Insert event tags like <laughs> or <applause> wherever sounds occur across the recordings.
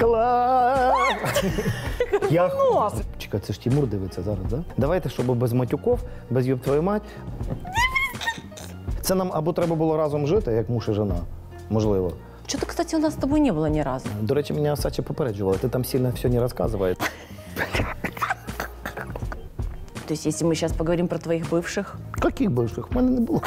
Клас! Я... <laughs> Чекай, це ж Тимур дивиться зараз, да? Давайте, щоб без матюков, без ёб твою мать. Це нам або треба було разом жити, як муж і жена. Можливо. Что-то, кстати, у нас с тобой не было ни разу. До речі, мене Сача попереджувала. Ти там сильно все не розказує. То есть, если мы сейчас поговорим про твоих бывших, Яких бивших? У мене не було.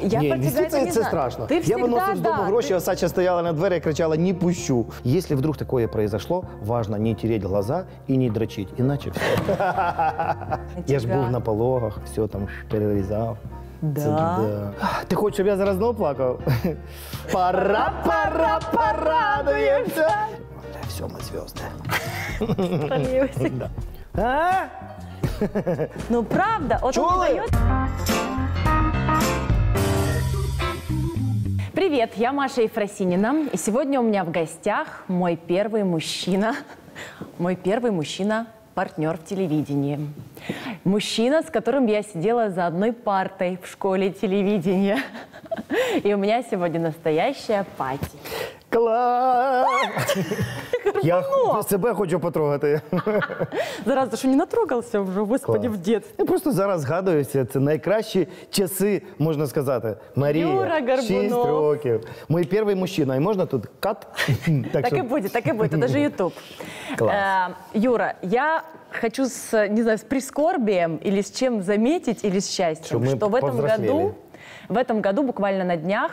я Ні, про не тебя это це, не це знаю. страшно. Ты Я всегда, виносив з дому да, гроші, ты- а Сача стояла на двері і кричала «Не пущу». Если вдруг такое произошло, важно не тереть глаза и не дрочить, иначе все. <laughs> Я ж тебя- був на пологах, все там перерізав. Да? Це, да. Ти хочеш, щоб я зараз знову плакав? <laughs> Пора, пора, порадуємося. Все, ми зв'язки. А? Ну, правда, вот он Чули? дает... Привет, я Маша Ефросинина, и сегодня у меня в гостях мой первый мужчина, мой первый мужчина-партнер в телевидении. Мужчина, с которым я сидела за одной партой в школе телевидения. <laughs> И у меня сегодня настоящая пати. Клас! Я себе хочу потрогати. Зараза, что не натрогался уже, господи, Клас. в детстве. Я просто зараз згадуюся, це найкращі часи, можна сказати. Марія, Юра Горбунов. 6 років. Мій перший мужчина. І можна тут кат? <laughs> Так що- и будет, так и будет. Это же YouTube. Класс. Э, Юра, я хочу с, не знаю, с прискорбием или с чем заметить, или с счастьем, Что мы что в этом повзрослели. году, в этом году буквально на днях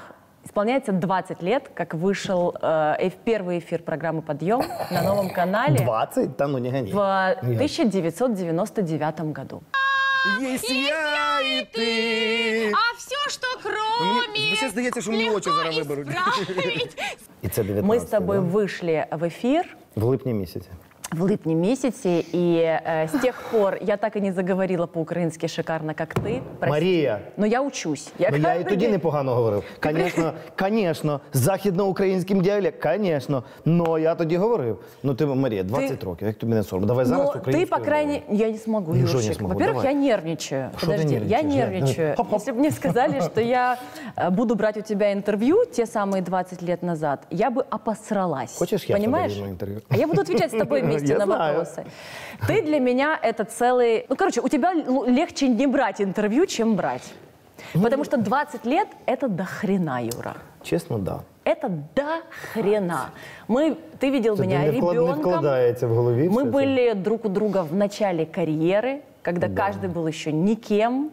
исполняется 20 лет, как вышел э, эф- первый эфир программы «Подъем» на новом канале 20? Та ну не гані. в 1999 году. Єсть я і ти. А все, что кроме Мені ще здається, що мені легко очі зараз виберуть. исправить. І це 19 Мы с тобой вышли в эфир В липні місяці. в липне месяце, и э, с тех пор я так и не заговорила по-украински шикарно, как ты. Прости. Марія. Но я учусь. Ну, я і каждый тоді день- непогано говорив. Звісно, <laughs> звісно, з західноукраїнським діалектом, звісно. Но я тоді говорив. Ну ти, Марія, 20 років, як тобі не соромно. Давай зараз Но ты, українською по крайней я не смогу, Ну, что не Юрчик. смогу? Во-первых, Давай. я нервничаю. Что ты Подожди, я нервничаешь? Я- нервничаю. Хоп-хоп. Если бы мне сказали, что я э, буду брать у тебя интервью те самые 20 лет назад, я бы обосралась. Хочешь, я Понимаешь? подаю на интервью? А я буду отвечать с тобой <laughs> вместе Я на знаю. вопросы. Ты для меня это целый... Ну, короче, у тебя л- легче не брать интервью, чем брать. Ну, Потому что 20 лет – это до хрена, Юра. Чесно, да. Это до хрена. Мы, ты видел Тобі меня не, вклад, не ребенком. вкладається в голові. Мы все це? были друг у друга в начале карьеры, когда каждый был еще никем.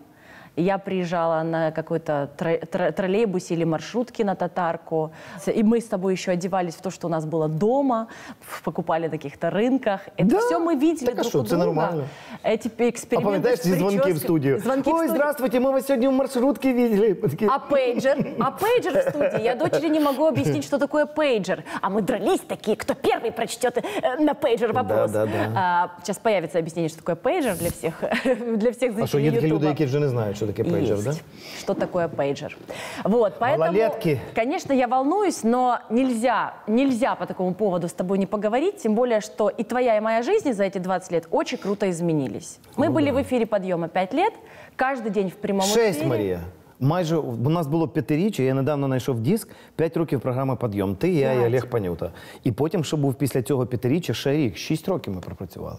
Я приезжала на какой-то тро- тро- троллейбусе или маршрутке на татарку. С- И мы с тобой еще одевались в то, что у нас было дома, в- покупали на каких-то рынках. Это Да. все мы видели Так а друг что, у это друга. нормально. Эти А эксперименты пам'ятаєш с ці дзвонки в прической- студію? Звонки в Ой, студию. здравствуйте, ми вас сьогодні в маршрутці видели. Такі, А пейджер? А пейджер в студии? Я дочери не могу объяснить, что такое пейджер. А мы дрались такие, кто первый прочтет э, на пейджер вопрос. Да, да, да. А, сейчас появится объяснение, что такое пейджер для всех, <laughs> для всех А що, зрителей є такі люди, Ютуба. які вже не знають, що таке пейджер, Есть. да? Что такое пейджер. Вот, поэтому, Малолетки. конечно, я волнуюсь, но нельзя, нельзя по такому поводу с тобой не поговорить, тем более, что и твоя, и моя жизнь за эти 20 лет очень круто изменились. Мы были в эфире подъема 5 лет, каждый день в прямом Шесть, эфире. Марія. Майже у нас було п'ятиріччя, я недавно знайшов диск, п'ять років програми Подйом. Ти, я і П'ять. Олег Панюта. І потім, що був після цього п'ятиріччя, ще рік, шість років ми пропрацювали.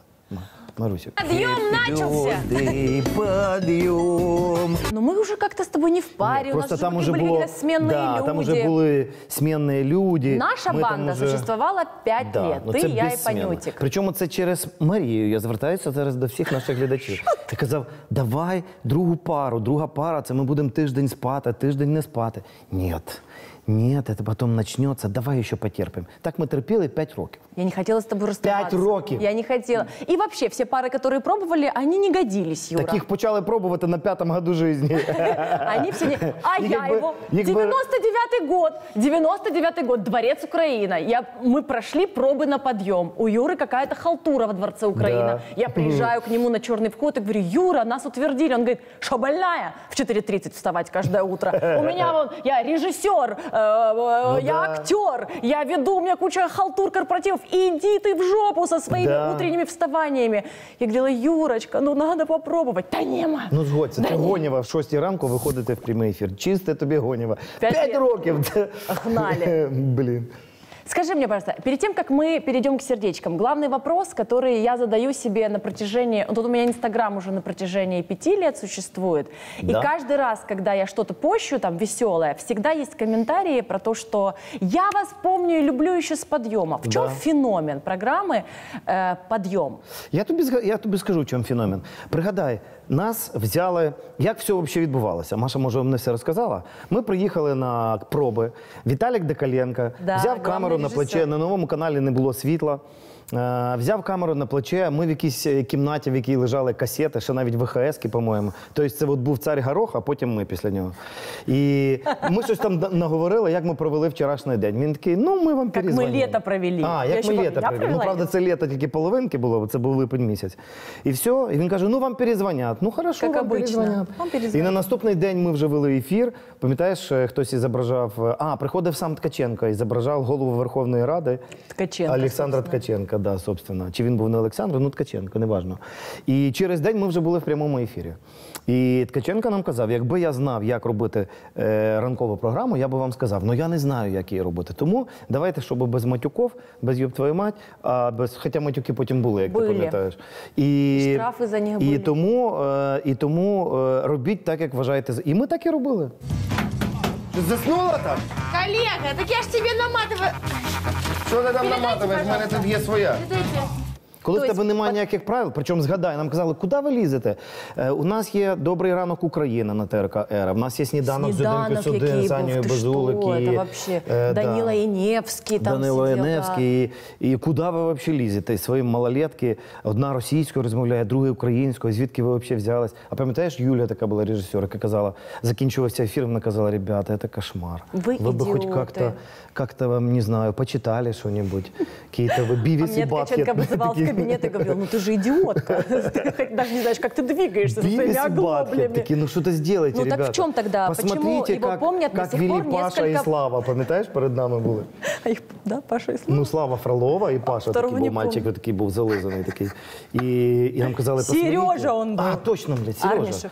Ма- Марусю. Подъем начался. Звезди, подйом. Но мы уже как-то с тобой не в паре, у нас Просто уже там уже были було, какие-то сменные да, люди. там уже були сменні люди. Наша Ми там банда уже- существовала 5 Да, лет. ну Ты, це я и безсменно. Панютик. Причому це через Марію. Я звертаюся зараз до всіх наших глядачів. Ти казав, давай другу пару. Друга пара, це ми будемо тиждень спати, тиждень не спати. Ні. Ні, це потім почнеться, давай ще потерпимо. Так ми терпіли 5 років. Я не хотела с тобой расставаться. років. Я не хотела. И вообще, все пары, которые пробовали, они не годились, Юра. Таких почали пробувати на п'ятому году життя. <laughs> Они все не... А Их я бы- его... их бы- 99-й год. 99-й год. Дворец Украина. Я... Мы прошли пробы на подъем. У Юры какая-то халтура во Дворце Украина. Да. Я приезжаю к нему на черный вход и говорю, Юра, нас утвердили. Он говорит, что больная? В 4.30 вставать каждое утро. <laughs> У меня вон, я режиссер, э, э, я да. актер, я веду, у меня куча халтур корпоративов. Иди ты в жопу со своими Да. утренними вставаниями. Я говорила, Юрочка, ну надо попробовать. Да нема. Ну згодься, Да це ні. Гонєва в 6 ранку виходити в прямий ефір. Чисте тобі Гонєва. П'ять 5 лет. років. Гнали. <laughs> Блін. Скажи мне, пожалуйста, перед тем, как мы перейдем к сердечкам, главный вопрос, который я задаю себе на протяжении... ну, Тут у меня Инстаграм уже на протяжении пяти лет существует. И Да? каждый раз, когда я что-то пощу, там, веселое, всегда есть комментарии про то, что я вас помню и люблю еще с подъема. В чем Да. феномен программы э, «Подъем»? Я тобі, я тобі скажу, в чому феномен. Пригадай, нас взяли. Як все взагалі відбувалося? Маша, може, вам не все розказала. Ми приїхали на проби. Віталік Декаленко Да, взяв камеру на плече. На новому каналі не було світла. Е, взяв камеру на плече. Ми в якійсь е, кімнаті, в якій лежали касети, ще навіть ВХС, по-моєму. Тобто це от був цар Горох, а потім ми після нього. І ми щось там наговорили, як ми провели вчорашній день. Він такий, ну ми вам Як ми перезвонимо. літо провели. А, як ще ми літо я провели. Ну, правда, це літо тільки половинки було, бо це був липень місяць. І все. І він каже: ну вам перезвонять. Ну хорошо, Як вам перезвонять. І на наступний день ми вже вели ефір. Пам'ятаєш, е, хтось і зображав. е, А, приходив сам Ткаченко і зображав голову Верховної Ради. Ткаченко, Олександра. Ткаченка, да, собственно. Чи він був не Олександр, ну Ткаченко, неважно. І через день ми вже були в прямому ефірі. І Ткаченко нам казав, якби я знав, як робити е, ранкову програму, я би вам сказав, ну я не знаю, як її робити. Тому давайте, щоб без матюков, без юб твою мать, а без, хоча матюки потім були, як Були. ти пам'ятаєш. І, І штрафи за них і тому, е, і тому е, робіть так, як вважаєте. І ми так і робили. Заснула там? Коллега, так я ж тебе наматываю. Що ти там наматываешь? наматуєш? меня мене тут є своя. Передайте. Коли в Тобто, тебе немає ніяких правил, причому згадай, нам казали, куди ви лізете? Е, у нас є добрий ранок Україна на ТРК Ера. В нас є сніданок, з 1 Сніданок, плюс 1 з що, і, це вообще е, да. Данила Іневський там Данило. Яневський. І, і куди ви взагалі лізете? Свої малолетки. Одна російською розмовляє, друга українською. Звідки ви взагалі взялись? А пам'ятаєш, Юля така була режисер, яка казала, закінчувався ефір, вона казала, ребята, це кошмар. Ви бы хоть ідіоти». как-то, как-то вам, не знаю, почитали что-нибудь. Какие-то вы А Бивис и меня Ткаченко Батхед. вызывал в кабинет и говорил, ну ты же идиотка. <laughs> Ты хоть даже не знаешь, как ты двигаешься со своими Бивис и Батхед. оглоблями. Такие, ну что-то сделайте, Ну так в ребята. чем тогда? Почему Посмотрите, его как, помнят до как сих вели пор Паша и несколько- Слава, пам'ятаєш, перед нами були? <laughs> А их, да, Паша и Слава? Ну, Слава Фролова і Паша Второго такий не був мальчик, помню. такий був зализаний такий. І, і нам казали, Сережа посмотрите. он був. А, точно, блядь, Сережа. Армішев.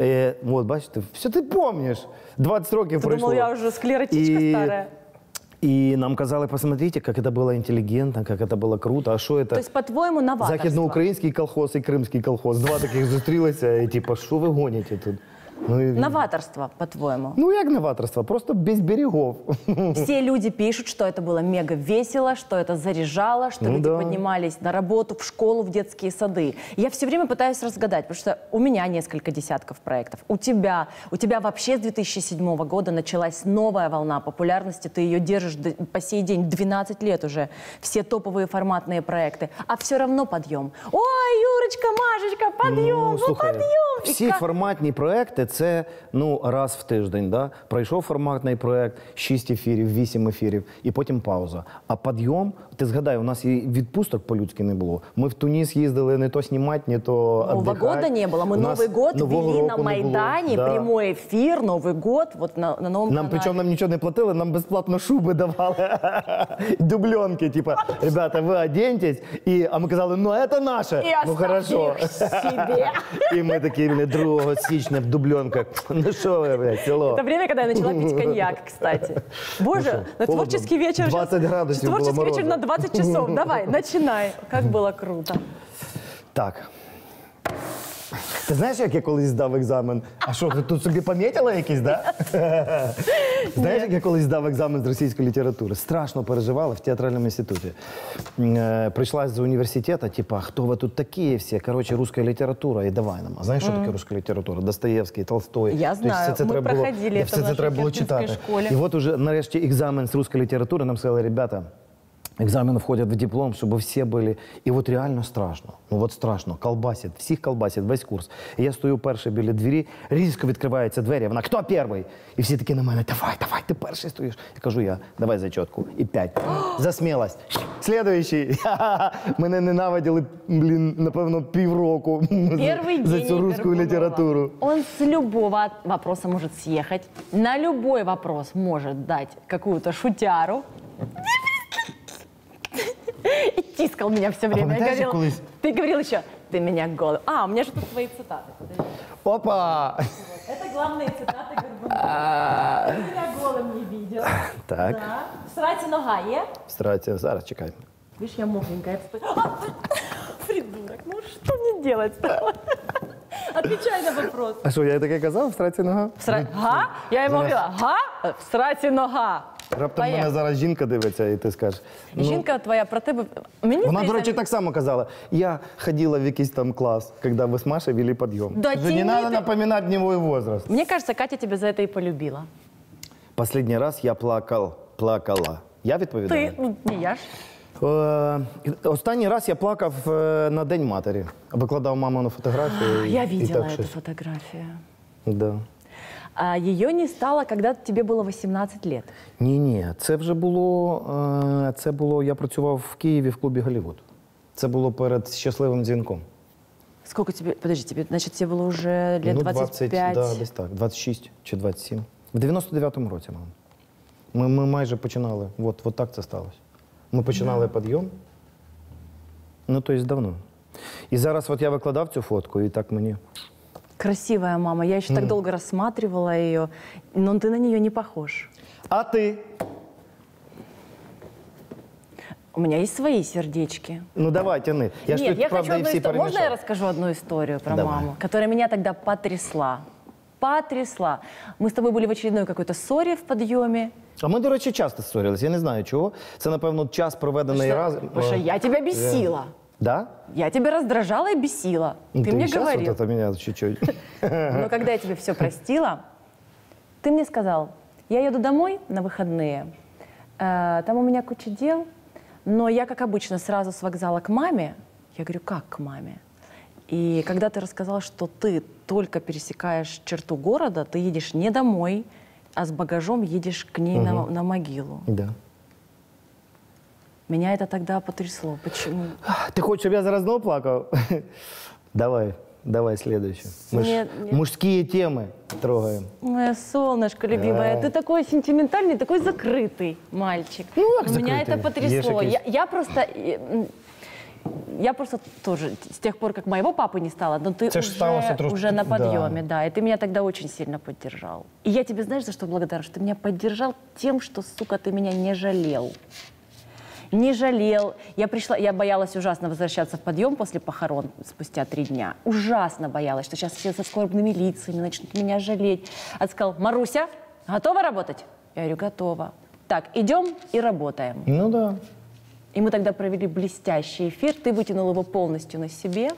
Е, от, бачите, все ти помниш. 20 років Ты пройшло. думал, я уже склеротичка І- старая? И нам казали, посмотрите, как это было интеллигентно, как это было круто. А що это? То есть, по-твоему, новаторство? Західноукраїнський колхоз і кримський колхоз. Два таких зустрілися, і типу, що ви гоніте тут? Ну, і... Новаторство, по-твоему? ну як новаторство? Просто без берегов. Все люди пишут, что это было мега весело, что это заряжало, что Ну люди да. поднимались на работу, в школу, в детские сады. Я все время пытаюсь разгадать, потому что у меня несколько десятков проектов. У тебя, у тебя вообще с 2007 года началась новая волна популярности. Ты ее держишь до- по сей день, 12 лет уже. Все топовые форматные проекты. А все равно подъем. Ой, Юрочка, Машечка, подъем, ну, слухай, подъем. И всі как- форматні проекти це ну раз в тиждень. Да? Пройшов форматний проект, 6 ефірів, 8 ефірів, і потім пауза. А підйом, ти згадай, у нас і відпусток по-людськи не було. Ми в Туніс їздили не то знімати, не то Нового віддихати. года не было. Мы У нас Новый год Нового вели на року не було. Майдане, Да. прямой эфир, Новый год, вот на, на новом Нам канале. причому нам нічого не платили, нам безплатно шуби давали. <laughs> Дубленки, типа, ребята, ви оденьтесь. І, а ми казали, ну це наше. И ну оставьте хорошо. их себе. І ми такі, блядь, 2 січня в Дубленках. <laughs> Ну ви, блядь, село. Это время, когда я начала пить коньяк, <laughs> кстати. Боже, что, на Ну холодно? творческий вечер. 20 щас- градусов Творческий вечер на 20 часов. Давай, <laughs> начинай. Как было круто. Так. Ти знаєш, як я колись здав екзамен? А що, ти тут собі помітила якийсь, да? <laughs> Знаєш, як я колись здав екзамен з російської літератури? Страшно переживала в театральному інституті. Е, Прийшла з університету, типа, хто ви тут такі всі? Коротше, русська література, і давай нам. А знаєш, що таке русська література? Достоєвський, Толстой. Я Тобто знаю, все це ми проходили це в нашій треба було читати. І от уже нарешті екзамен з русської літератури нам сказали, ребята, Экзамены входят в диплом, чтобы все были. И вот реально страшно. Ну вот страшно. Колбасит. Всіх колбасит, весь курс. І я стою перший біля двері, різко відкриваються двері. Вона, хто перший? І всі такі на мене, давай, давай, ти перший стоїш. Я кажу я, давай зачетку. І п'ять. За смілость. Слідуючий. <laughs> Мене ненавиділи, блін, напевно, півроку <laughs> Первый за день цю русську Перкунова. літературу. Он с любого вопроса может съехать, на любой вопрос может дать какую-то шутяру. <laughs> И тискал меня все время. пам'ятаєш, говорил, колись- ты говорил еще, ты меня голым. А, у меня же тут твои цитаты. Подожди. Опа! Это главные цитаты Горбунова. Ты меня голым не видел. Так. Да. В сраці нога є? Страться, зараз чекай. Видишь, я мокренькая. А, Придурок, ну что мне делать с тобой? <laughs> Отвечай на вопрос. А що, я таке казав, в страці нога? В сра... Га? Я йому говорила, га? В сраці нога. Раптом мене Поїхали. зараз жінка дивиться, і ти скажеш. ну, Жінка твоя про тебе... Мені Вона, до здається, речі, так само казала. Я ходила в якийсь там клас, коли ви з Машей вели підйом. Да Вже не тяни треба ти. напоминати мій возраст. Мне кажется, Катя тебя за это и полюбила. Последній раз я плакав, плакала. Я відповідаю? Ты, ну, не я ж. Е, останній раз я плакав е, на День матері. Викладав мамину фотографію. і- Я і видела так эту щось. фотографию. Да. А ее не стало, когда тебе было 18 лет. Ні, ні, це вже було. е, Це було. Я працював в Києві в клубі Голлівуд. Це було перед щасливим дзвінком. Сколько тебе, подожди, тебе, значит, тебе было уже лет ну, 25? да, десь так, 26 чи 27. В 99-му році, мам. Ми, ми майже починали. От, от так це сталося. Ми починали підйом. Ну, тобто давно. І зараз от я викладав цю фотку, і так мені Красивая мама. Я еще так долго рассматривала ее, но ты на нее не похож. А ти? У меня есть свои сердечки. Ну давай, тяни. Я ж Нет, тут, я правда, хочу і одну всі историю. Можно я перемішав. расскажу одну историю про Давай. маму, которая меня тогда потрясла? Потрясла. Мы с тобой были в очередной какой-то ссоре в подъеме. А ми, до речі, часто ссорились. Я не знаю чого. Це, напевно, час проведений разом. Потому что я тебя бесила. Да? Я тебя раздражала и бесила. Ну, ты мне и щас говорил. Вот это меня чуть-чуть. <laughs> Но когда я тебе все простила, ты мне сказал, я еду домой на выходные, э, там у меня куча дел, но я, как обычно, сразу с вокзала к маме. Я говорю, как к маме? И когда ты рассказал, что ты только пересекаешь черту города, ты едешь не домой, а с багажом едешь к ней на, на могилу. Да. Меня это тогда потрясло. Почему? Ти хочеш, щоб я зараз знову плакав? <laughs> Давай, давай следующее. Мы ж Нет, нет. мужские темы трогаем. Моя солнышко любимое, Да. ты такой сентиментальный, такой закрытый мальчик. Ну, как Меня это закрытый? потрясло. Я, я просто... Я просто тоже, с тех пор, как моего папы не стало, но ты Это уже, трошки- уже на да. подъеме, да. и ты меня тогда очень сильно поддержал. И я тебе, знаешь, за что благодарна? Что ты меня поддержал тем, что, сука, ты меня не жалел. Не жалел. Я пришла, я боялась ужасно возвращаться в подъем после похорон спустя три дня. Ужасно боялась, что сейчас все со скорбными лицами начнут меня жалеть. А сказал, Маруся, готова работать? Я говорю, готова. Так, идем и работаем. Ну да. И мы тогда провели блестящий эфир. Ты вытянул его полностью на себе.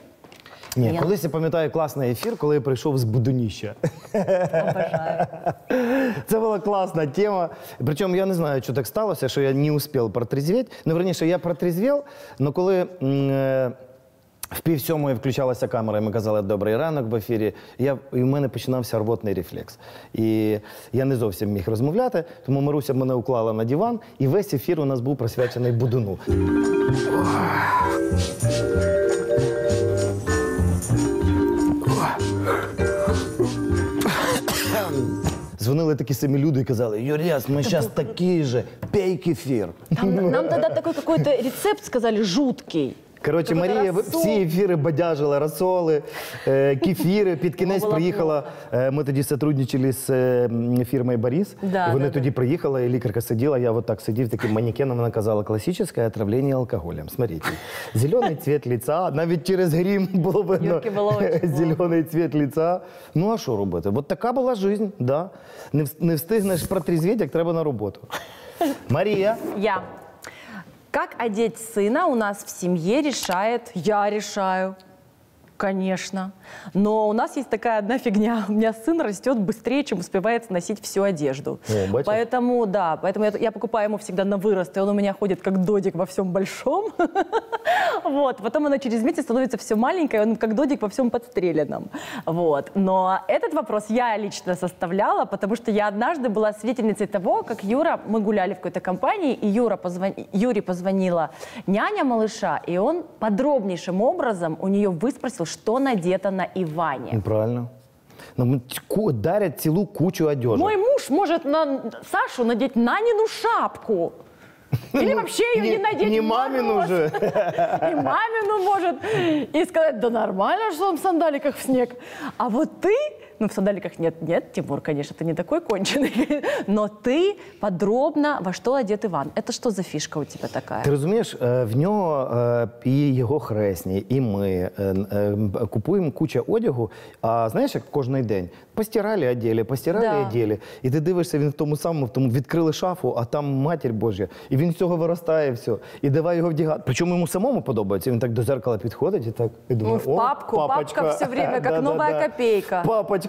Ні, Я- колись я пам'ятаю класний ефір, коли я прийшов з Будуніща. Обожаю. <laughs> Це була класна тема. Причому я не знаю, що так сталося, що я не успів протрезветь. Ну, верніше, я протрезвел, але коли. е, В пів сьомої включалася камера, і ми казали добрий ранок в ефірі. Я, і в мене починався рвотний рефлекс. І я не зовсім міг розмовляти, тому Маруся мене уклала на диван, і весь ефір у нас був присвячений Будуну. Дзвонили такі самі люди і казали: Юріас, ми зараз такий же, пей кефір. Там- нам тогда такой рецепт сказали жуткий. Коротше, Марія рассол. всі ефіри бадяжила, розсоли, е, кефіри. Під кінець приїхала. е, Ми тоді сотрудничали з е, м, фірмою Борис. Да, і вони да, тоді приїхали, і лікарка сиділа. Я от так сидів таким манекеном. Вона казала, класичне отравлення алкоголем. Смотрите, зелений цвіт лица, навіть через грім було видно Юрки було <laughs> очень зелений цвіт лица. Ну а що робити? От така була життя. Да. Не, вс- не встигнеш протрізвіти, як треба на роботу. Марія. Я. Как одеть сына у нас в семье решает, я решаю. Конечно. Но у нас есть такая одна фигня. <laughs> У меня сын растет быстрее, чем успевает носить всю одежду. О, поэтому, да, поэтому я, я покупаю ему всегда на вырост, и он у меня ходит как додик во всем большом. <laughs> Вот. Потом она через месяц становится все маленькое, он как додик во всем подстреленном. Вот. Но этот вопрос я лично составляла, потому что я однажды была свидетельницей того, как Юра, мы гуляли в какой-то компании, и Юра позвон... Юре позвонила няня малыша, и он подробнейшим образом у нее выспросил, что надето на Иване. Ну, правильно. Ну, м, ку- дарять цілу кучу одежі. Мой муж может на Сашу надеть Нанину шапку. Или <laughs> вообще ее не, надеть Не мамину мороз. же. <laughs> И мамину может. И сказать, да нормально, что он в сандаликах в снег. А вот ты Ну, в сандаликах нет, нет, Тимур, конечно, ты не такой конченый. <laughs> Но ты подробно, во что одет Иван. Это что за фишка у тебя такая? Ти розумієш, е, в нього е, і його хресні, і ми е, е, купуємо куча одягу. А знаєш, як кожен день постирали, оділи, постирали, Да. оділи. І ти дивишся, він в тому самому, в тому відкрили шафу, а там матір Божя. І він з цього виростає все. І давай його вдягати. Причому йому самому подобається. Він так до зеркала підходить і так і думає, Ну, в «О, папку, папка папочка». все время, <laughs> как Да-да-да. новая копейка. Папочка.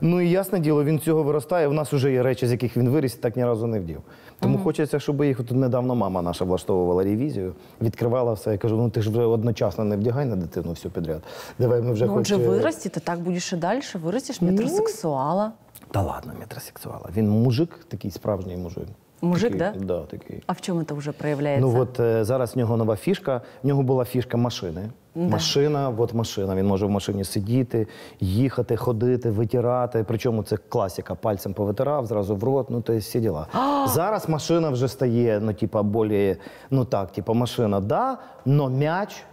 Ну і ясне діло, він цього виростає. У нас вже є речі, з яких він виріс, так ні разу не вдів. Тому хочеться, щоб їх тут недавно мама наша влаштовувала ревізію, відкривала все. Я кажу, ну ти ж вже одночасно не вдягай на дитину всю підряд. Давай ми вже Ну, он хоч... же е, вырастет, и так будеш і далі, виростеш Ну. метросексуала. Та ладно, метросексуала. Він мужик, такий справжній мужик. Мужик, такий, да? Да, такий. А в чем это уже проявляется? Ну от е, зараз в нього нова фішка. В нього була фішка машини. Машина, от машина. Він може в машині сидіти, їхати, ходити, витирати. Причому це класика. Пальцем повитирав, зразу в рот. Ну то є всі діла. <gasps> зараз машина вже стає, ну типа, болі, ну так, типа, машина, да, но м'яч.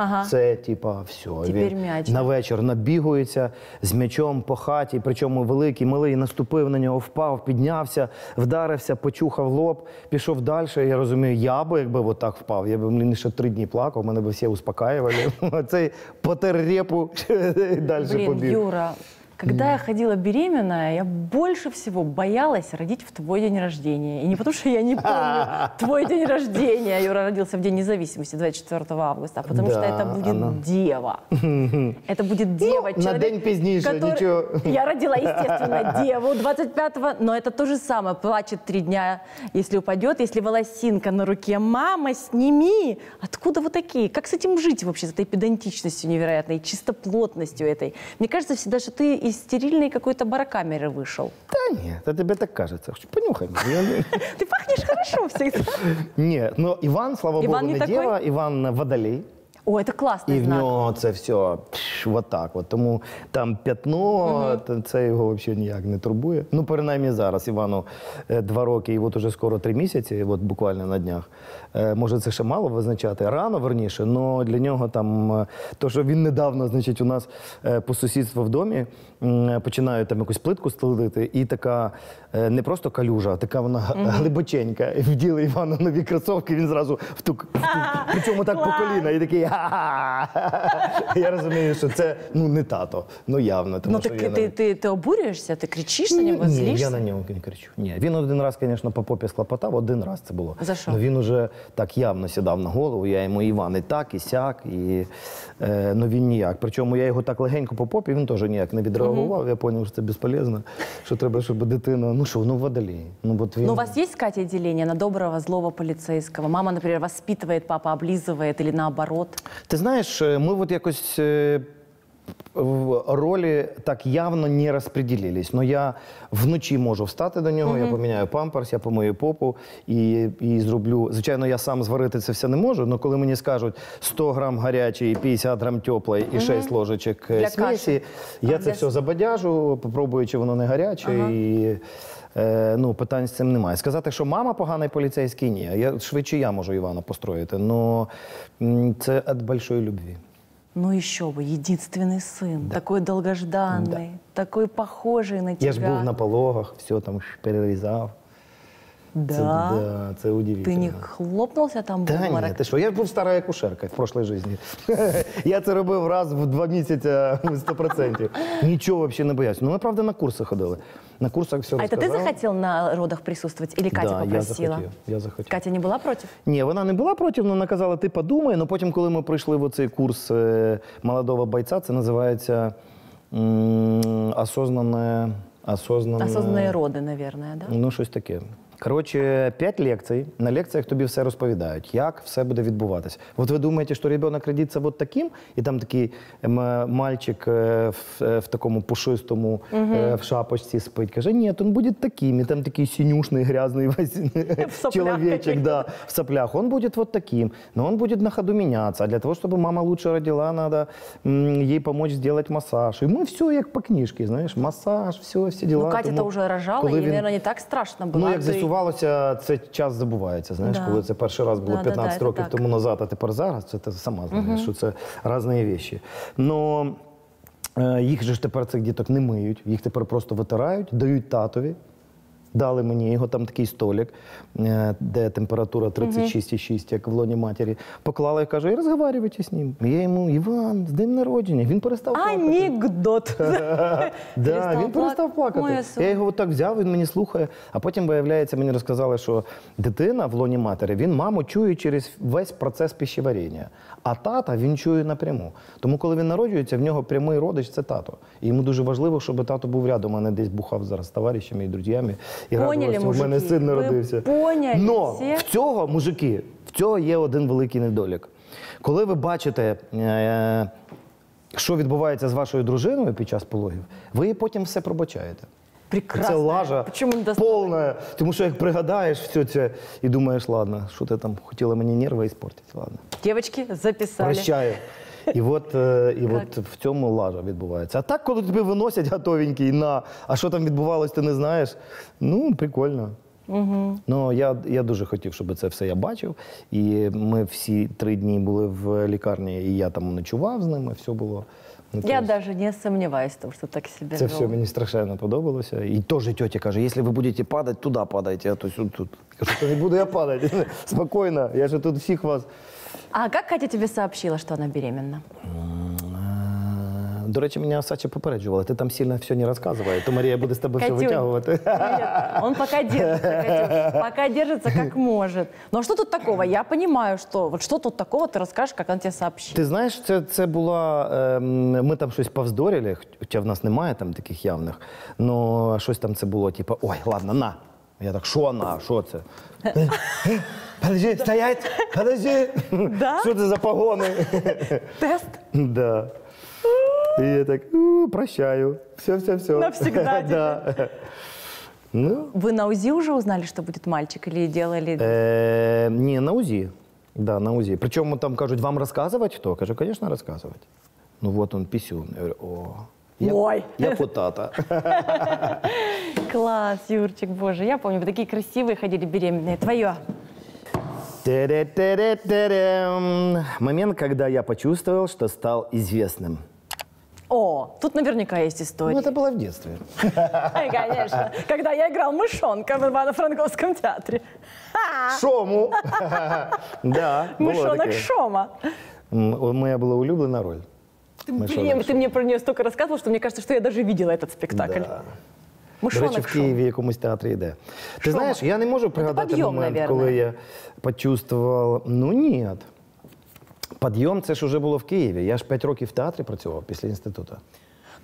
Ага. Це типа все. Тепер він м'яч. на вечір набігується з м'ячом по хаті, причому великий, малий наступив на нього, впав, піднявся, вдарився, почухав лоб, пішов далі. Я розумію, я би якби от так впав, я б мені ще три дні плакав, мене б всі успокаювали. <laughs> Цей потер репу <laughs> і далі побіг. Юра, когда я ходила беременная, я больше всего боялась родить в твой день рождения. И не потому, что я не помню <laughs> твой день рождения. Юра родился в День независимости, 24 августа, а потому Да, что это будет она- дева. <laughs> Это будет дева. на человек, день позднейше, который- ничего. Я родила, естественно, <laughs> деву 25-го, но это то же самое. Плачет три дня, если упадет, если волосинка на руке. Мама, сними! Откуда вы такие? Как с этим жить вообще, с этой педантичностью невероятной, чистоплотностью этой? Мне кажется всегда, что ты из стерильной какой-то барокамеры вышел. Та ні, та тебе так кажеться. Хоч Понюхай. <laughs> Я не- Ты пахнешь хорошо всегда. Ні, ну Іван, слава Іван Богу, не не такой? дєва, Іван водолій. О, это классный І в знак. нього це все пш, от так. От. Тому там п'ятно, та це його взагалі ніяк не турбує. Ну, принаймні зараз Івану е, два роки, і от уже скоро три місяці, от буквально на днях. Е, Може, це ще мало визначати. Рано верніше, але для нього там е, то, що він недавно, значить, у нас е, по сусідству в домі м, починають там якусь плитку стелити, і така е, не просто калюжа, а така вона глибоченька. І вділи Івану нові кросовки, він зразу в ту, в ту <laughs> причому так по клас! коліна. І такий «Ха-ха-ха». Я розумію, що це ну не тато, ну явно. Тому Ну що так я ты, на- ты, ты обурюешься, ты кричишь на ні, него, ні, злишься? я на нього не кричу. Ні, він один раз, звісно, по попі склопотав, один раз це було. За що? Ну, він уже так явно сідав на голову. Я йому Іван і так, і сяк, і е, ну він ніяк. Причому я його так легенько по попі, він теж ніяк не відреагував. Я зрозумів, що це безполезно, що треба, щоб дитина. Ну що, ну водолій. Ну, от він... Но у вас є Катя, діління на доброго, злого поліцейського? Мама, наприклад, воспитує, папа облізує, або наоборот? Ти знаєш, е, ми от якось ролі так явно не розподілились. Ну я вночі можу встати до нього, я поміняю памперс, я помию попу і, і зроблю. Звичайно, я сам зварити це все не можу, але коли мені скажуть 100 грам гарячої, 50 грам теплої і 6 ложечок е, Для смесі, каші. я А, це для все забадяжу, попробую, чи воно не гаряче. І, е, ну, питань з цим немає. Сказати, що мама поганий поліцейський, ні. Я, швидше я можу Івана построїти. але це від большої любві. Ну еще бы, единственный сын, такой долгожданный, такой похожий на тебя. Я ж був на пологах, все там ш- перерізав. Да? Це, да, це удивительно. Ты не хлопнулся там в Та ні, обморок? ти що, я ж був стара акушерка в прошлій житті. <laughs> я це робив раз в два місяці 100%. <laughs> Нічого взагалі не боявся. Ну, ми, правда, на курси ходили. На курсах все А это ты розказав. захотел на родах присутствовать или Катя да, я попросила? захотів. Я захотів. Катя не была против? Ні, вона не була проти, але наказала, ти подумай. Ну потім, коли ми пройшли в оцей курс е, молодого бойця, це називається м, осознанне, осознанне... Осознанные роды, наверное, да? Ну, щось таке. Коротше, п'ять лекцій. На лекціях тобі все розповідають, як все буде відбуватися. От ви думаєте, що ребенок родиться от таким, і там такий мальчик е, в, е, в такому пушистому е, в шапочці спить. Каже, ні, він буде таким. І там такий синюшний, грязний <laughs> <laughs> чоловічок, да, в соплях. Он будет вот таким, но он будет на ходу меняться. А для того, чтобы мама лучше родила, надо м, ей помочь сделать массаж. І ми все як по книжці, знаєш, массаж, все, всі діла. Ну, Катя-то Тому, уже рожала, и, він- наверное, не так страшно было. Ну, як З'ясувалося, це час забувається. Знаєш, Да. коли це перший раз було Да, 15 да, 15 це років так. тому назад, а тепер зараз, це ти сама знаєш, що це різні речі. Но Е, Їх же ж тепер цих діток не миють, їх тепер просто витирають, дають татові. Дали мені його там такий столик, е, де температура 36,6, як в лоні матері. Поклала і каже, і розговарюйте з ним. Я йому, Іван, з днем народження. Він перестав плакати. Анекдот. <laughs> Да, він перестав плакати. я його отак взяв, він мені слухає. А потім, виявляється, мені розказали, що дитина в лоні матері, він маму чує через весь процес пищеваріння. А тата він чує напряму. Тому, коли він народжується, в нього прямий родич це тато. І йому дуже важливо, щоб тато був рядом, а не десь бухав зараз з товаришами і друзями. І Поняли, радувався, у мене син народився. поняли Но всі? в цього, мужики, в цього є один великий недолік. Коли ви бачите. Е- що відбувається з вашою дружиною під час пологів, ви їй потім все пробачаєте. Прекрасно. Це лажа повна. Тому що як пригадаєш все це і думаєш, ладно, що ти там хотіла мені нерви іспортити, ладно. Девочки, записали. Прощаю. І от, е, і от в цьому лажа відбувається. А так, коли тобі виносять готовенький на, а що там відбувалось, ти не знаєш. Ну, прикольно. Угу. Ну, я, я дуже хотів, щоб це все я бачив. І ми всі три дні були в лікарні, і я там ночував з ними, все було. Ну, Я то- даже не сомневаюсь в том, что так себя це вел. все мені страшенно подобалося. І теж тетя каже, якщо ви будете падати, туди падайте, а то сюди тут. Я кажу, «Та не буду я падати. <laughs> Спокійно, я ж тут всіх вас. А как Катя тебе сообщила, что она беременна? Е, До речі, мене Сача попереджувала, ти там сильно все не розказувай, то Марія буде з тебе все витягувати. Он пока держится, пока держится как может. Но что тут такого? Я понимаю, что вот что тут такого ты расскажешь, как она тебе сообщила. Ти знаєш, це, це була. ем, ми там щось повздорили, хоча в нас немає там таких явних. Ну, щось там це було, типу, ой, ладно, на. Я так, що на, що це? <laughs> Е, е, Подожди, стоять, подожди. Да? Що це за погони? Тест? Да. І я так, «У, прощаю. Все, все, все. Навсегда <laughs> да. Ну, Вы на УЗИ уже узнали, что будет мальчик или делали? е, ні, на УЗІ. Да, на УЗІ. Причому там кажуть, вам розказувати хто? Кажу, звісно, розказувати. Ну от он пісюн. Я говорю, о. Як, Ой. Як у тата. <laughs> Класс, Юрчик, боже, я помню, вы такие красивые ходили беременные. Твое. Момент, когда я почувствовал, что стал известным. О, тут наверняка есть Ну, история. это было в детстве. Конечно. Когда я играл мышонка в Ивано-Франковском театре. Шому. Да, Мышонок. Шома. Моя була улюблена роль. Ты мне про нее столько рассказывал, что мне кажется, что я даже видела этот спектакль. Да. До речі, в. Києві якомусь театрі йде. Ти знаєш, я не можу пригадати підйом, момент, наверное. коли я почувствував. Ну ні. Підйом це ж вже було в Києві. Я ж 5 років в театрі працював після інституту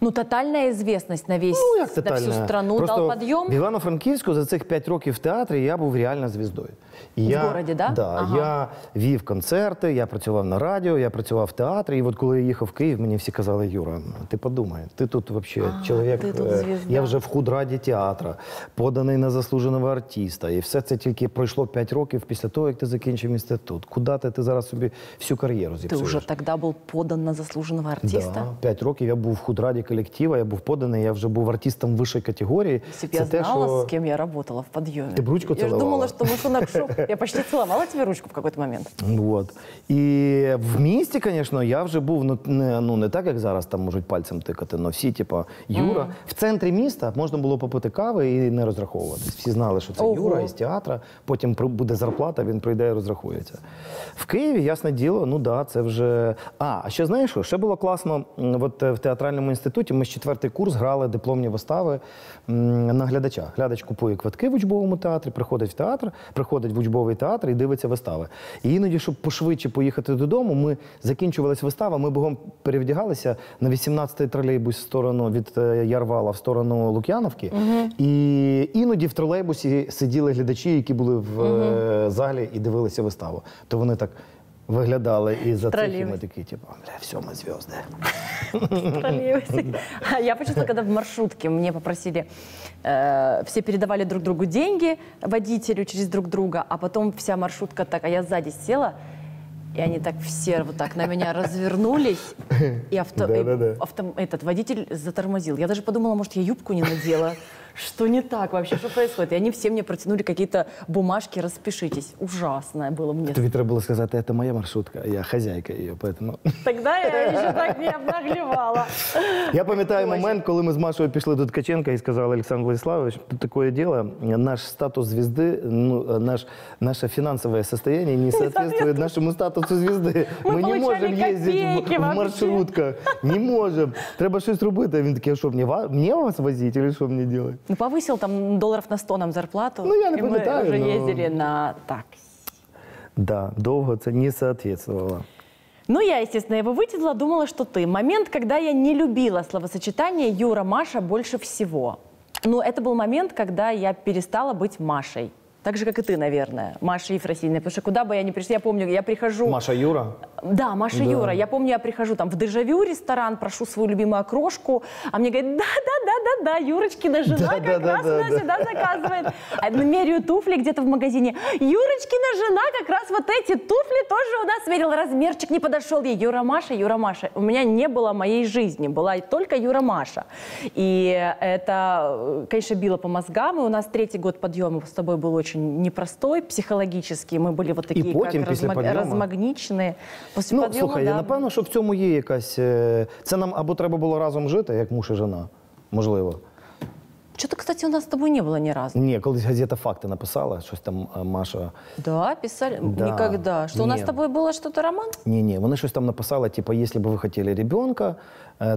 Ну, тотальная известность на весь, Ну, як на тотальна. всю страну Просто дал подъем. В Івано-Франківську за цих 5 років в театрі я був реально звіздою. І В я, городі, да? Да, Ага. Я вів концерти, я працював на радіо, я працював в театрі. І от коли я їхав в Київ, мені всі казали, Юра, ти подумай, ти тут взагалі А, чоловік, ти тут е, звізда. я вже в худраді театра, поданий на заслуженого артиста. І все це тільки пройшло 5 років після того, як ти закінчив інститут. Куди ти, ти зараз собі всю кар'єру Ты зіпсуєш? уже тогда был подан на заслуженного артиста. Да, п'ять років я був в худраді колектива, я був поданий, я вже був артистом вищої категорії. Если бы я знала, с кем я работала в подъеме. Ты бы ручку Я же целовала? думала, что мышонок Шома. <laughs> Я почти целовала тебе ручку в какой-то момент. Вот. І в місті, звісно, я вже був ну, не, ну, не так, як зараз там можуть пальцем тикати, але всі, типа, Юра. В центрі міста можна було попити кави і не розраховуватись. Всі знали, що це Ого. Юра із театра, потім при- буде зарплата, він прийде і розрахується. В Києві, ясне діло, ну да, це вже. А, а ще знаєш що? Ще було класно, м, от е, в театральному інституті ми з четвертий курс грали дипломні вистави на глядача. Глядач купує квитки в учбовому театрі, приходить в театр, приходить в учбовий театр і дивиться вистави. І іноді, щоб пошвидше поїхати додому, ми закінчувалась вистава, ми бігом перевдягалися на 18-й тролейбус в сторону від е, Ярвала в сторону Лук'яновки. І іноді в тролейбусі сиділи глядачі, які були в е, залі і дивилися виставу. То вони так. Виглядали і за цих, і ми Тролейбус. такі, типу, бля, все, ми зв'язки. <laughs> <laughs> Я почувствовала, когда в маршрутке мне попросили, э, все передавали друг другу деньги водителю через друг друга, а потом вся маршрутка так, а я сзади села, и они так все вот так на меня развернулись, и, авто, <laughs> и авто- этот водитель затормозил. Я даже подумала, может, я юбку не надела Что не так вообще? Что происходит? И они все мне протянули какие-то бумажки, распишитесь. Ужасное было мне. Тобі треба було сказати, це моя маршрутка, я хазяйка її, поэтому... <laughs> Тогда я еще так не обнаглевала. Я пам'ятаю Боже. момент, коли ми з Машою пішли до Ткаченка і сказали Олександр Владиславович, тут таке діло, наш статус звезды, ну, наш, наше фінансове состояние не соответствует нашему статусу звезды. Ми Ми не получали можемо їздити копійки в, в вообще. маршрутках. Не можемо. Треба щось робити. А Він такий, а що, мені, ва- мені вас возити, чи що мені робити? Ну, повысил там долларов на 100 нам зарплату. Ну, я не и мы пам'ятаю, уже но- ездили на такси. Да, довго це не соответствовало. Ну, я, естественно, его вытянула, думала, что ты. Момент, когда я не любила словосочетание Юра, Маша больше всего. Ну, это был момент, когда я перестала быть Машей. Так же, как и ты, наверное, Маша Ефросиньевна. Потому что куда бы я ни пришла, я помню, я прихожу... Маша Юра? Да, Маша Да. Юра. Я помню, я прихожу там в дежавю ресторан, прошу свою любимую окрошку, а мне говорят, да-да-да-да-да, Юрочкина жена как Да-да-да-да-да. раз у нас всегда заказывает. А меряю туфли где-то в магазине. Юрочкина жена как раз вот эти туфли тоже у нас мерил. Размерчик не подошел ей. Юра Маша, Юра Маша. У меня не было моей жизни, была только Юра Маша. И это, э, конечно, било по мозгам. И у нас третий год подъема с тобой был очень непростой психологически. Мы были вот такие, потім, как після размаг- підйому? размагниченные. После Ну, подъема, слухай, да. напевно, що в цьому є якась. е, Це нам або треба було разом жити, як муж і жена. Можливо. Что-то, кстати, у нас с тобой не было ни разу. Ні, колись газета Факти написала, щось там е, Маша. Да, писали? Да. Никогда. Что у нас Не. с тобой было что-то роман? Ні, ні, вони щось там написали, типу, якщо б ви хотіли ребенка, е,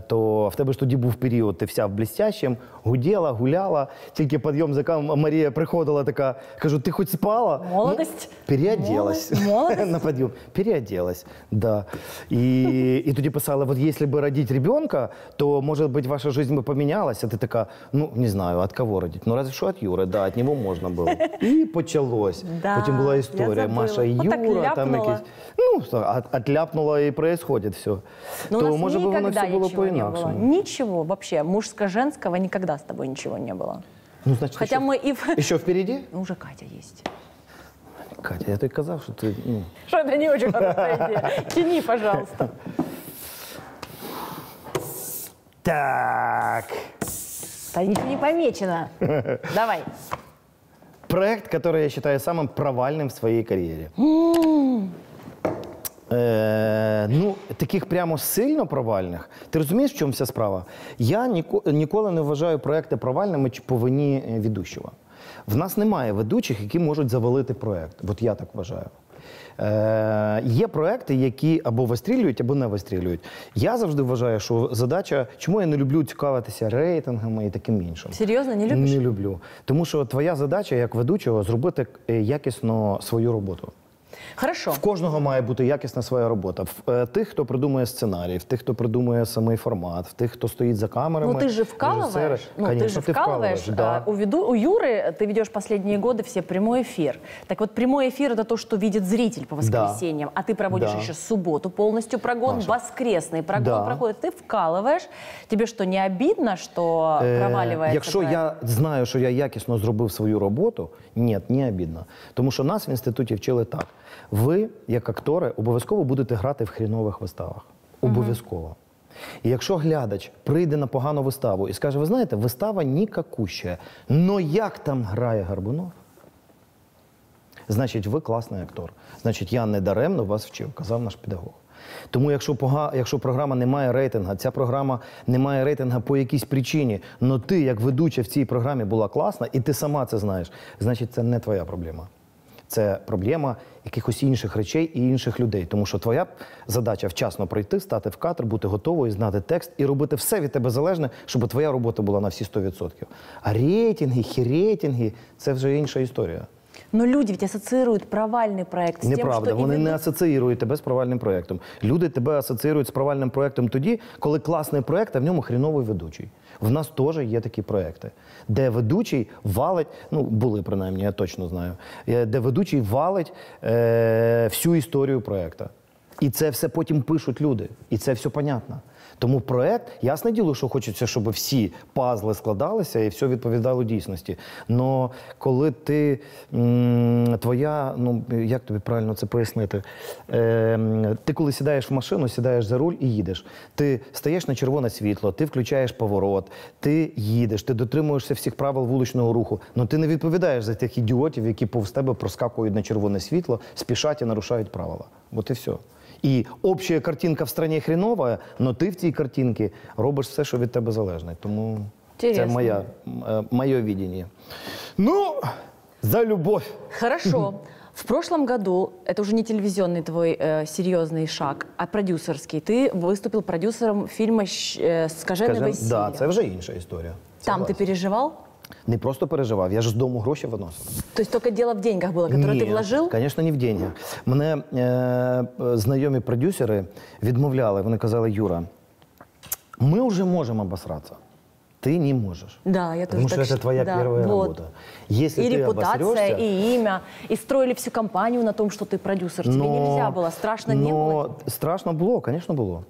то в тебе ж тоді був період, ти вся в блістящем, гуділа, гуляла, тільки підйом за Марія приходила така, кажу, ти хоч спала? Молодость. Ну, переоделась. Молодость. <laughs> На підйом. Переоделась, да. І, і тоді писали, от якщо б родити ребенка, то, може бути, ваша життя би помінялась, а ти така, ну, не знаю, від кого родити? Ну, разве що від Юри, да, від нього можна було. І почалось. Да, Потім була історія. Маша і Юра, там якісь. Ну, что, от- отляпнуло и происходит все. Но то, у нас може би, воно все було было. по-інакшому. Ничего вообще. Мужско-женского никогда с тобой ничего не было. Ну, значить, Хотя еще, мы и... в- <laughs> еще впереди? Ну, Уже Катя есть. Катя, я тобі казав, що ти, ну, Что это не очень хорошая идея. Тяни, пожалуйста. Так. Да ничего не помечено. Давай. Проект, который я считаю самым провальным в своей карьере. Е, ну, таких прямо сильно провальних. Ти розумієш, в чому вся справа? Я ніко- ніколи не вважаю проекти провальними чи по вині е, ведучого. В нас немає ведучих, які можуть завалити проект. От я так вважаю. Е, є проекти, які або вистрілюють, або не вистрілюють. Я завжди вважаю, що задача, чому я не люблю цікавитися рейтингами і таким іншим. Серьезно, не любишь? Не люблю. Тому що твоя задача як ведучого зробити е, якісно свою роботу. Хорошо. В кожного має бути якісна своя робота. В е, тих, хто придумує сценарій, в тих, хто придумує самий формат, в тих, хто стоїть за камерами. Ну ты же вкалываешь, режисери. ну ты Конечно, же вкалываешь. да. А, у, веду, у Юры ты ведешь последние годы все прямой эфир. Так вот, прямой эфир это то, что видит зритель по воскресеньям, а ты проводишь Да. еще субботу полностью прогон, Маша. воскресный прогон Да. проходит. Ты вкалываешь. Тебе что, не обидно, что Е, проваливается Якщо проект? я знаю, що я якісно зробив свою роботу, ні, не обідно. Тому що нас в інституті вчили так: ви, як актори, обов'язково будете грати в хрінових виставах. Обов'язково. І якщо глядач прийде на погану виставу і скаже, ви знаєте, вистава нікакуща, но як там грає Гарбунов? Значить, ви класний актор. Значить, я не даремно вас вчив, казав наш педагог. Тому, якщо пога, якщо програма не має рейтинга, ця програма не має рейтинга по якійсь причині, але ти, як ведуча в цій програмі, була класна, і ти сама це знаєш, значить, це не твоя проблема. Це проблема якихось інших речей і інших людей. Тому що твоя задача вчасно прийти, стати в кадр, бути готовою, знати текст і робити все від тебе залежне, щоб твоя робота була на всі 100%. А рейтинги, хірейтинги це вже інша історія. Но люди ведь ассоциируют провальный проект с Неправда, тем, что вони не асоціюють тебе з провальним проєктом. Люди тебе асоціюють з провальним проєктом тоді, коли класний проєкт, а в ньому хріновий ведучий. В нас теж є такі проекти, де ведучий валить, ну були принаймні, я точно знаю, е, де ведучий валить е, всю історію проєкту. І це все потім пишуть люди. І це все понятно. Тому проект, ясне діло, що хочеться, щоб всі пазли складалися і все відповідало дійсності. Но коли ти твоя, ну як тобі правильно це пояснити? Е, ти коли сідаєш в машину, сідаєш за руль і їдеш. Ти стаєш на червоне світло, ти включаєш поворот, ти їдеш, ти дотримуєшся всіх правил вуличного руху. Ну ти не відповідаєш за тих ідіотів, які повз тебе проскакують на червоне світло, спішать і нарушають правила. От і все. І общая картинка в стране хренова, але ти в цій картинці робиш все, що від тебе залежне. Тому це Інтересно. моя, е, моє відіння. Ну, за любов. Хорошо. <laughs> В прошлом году, это уже не телевизионный твой э, серьезный шаг, а продюсерский. Ты выступил продюсером фильма «Щ- э, «Скажене Скажем, весілля». да, це вже інша історія. Там ты Согласен. переживал? Не просто переживав, я ж з дому гроші виносив. То есть только дело в деньгах было, которые Ні, ты вложил? Звісно, не в деньгах. Мене е, е, знайомі продюсери відмовляли. Вони казали, Юра, ми вже можемо обосратися. Ти не можеш. Да, я тоже Потому что так это считаю. твоя Да, первая вот. работа. Если и ты репутация, обосрешься, и имя, и строили всю компанию на том, что ты продюсер. Тебе Но- нельзя было, страшно не но было. Страшно було, звісно, було.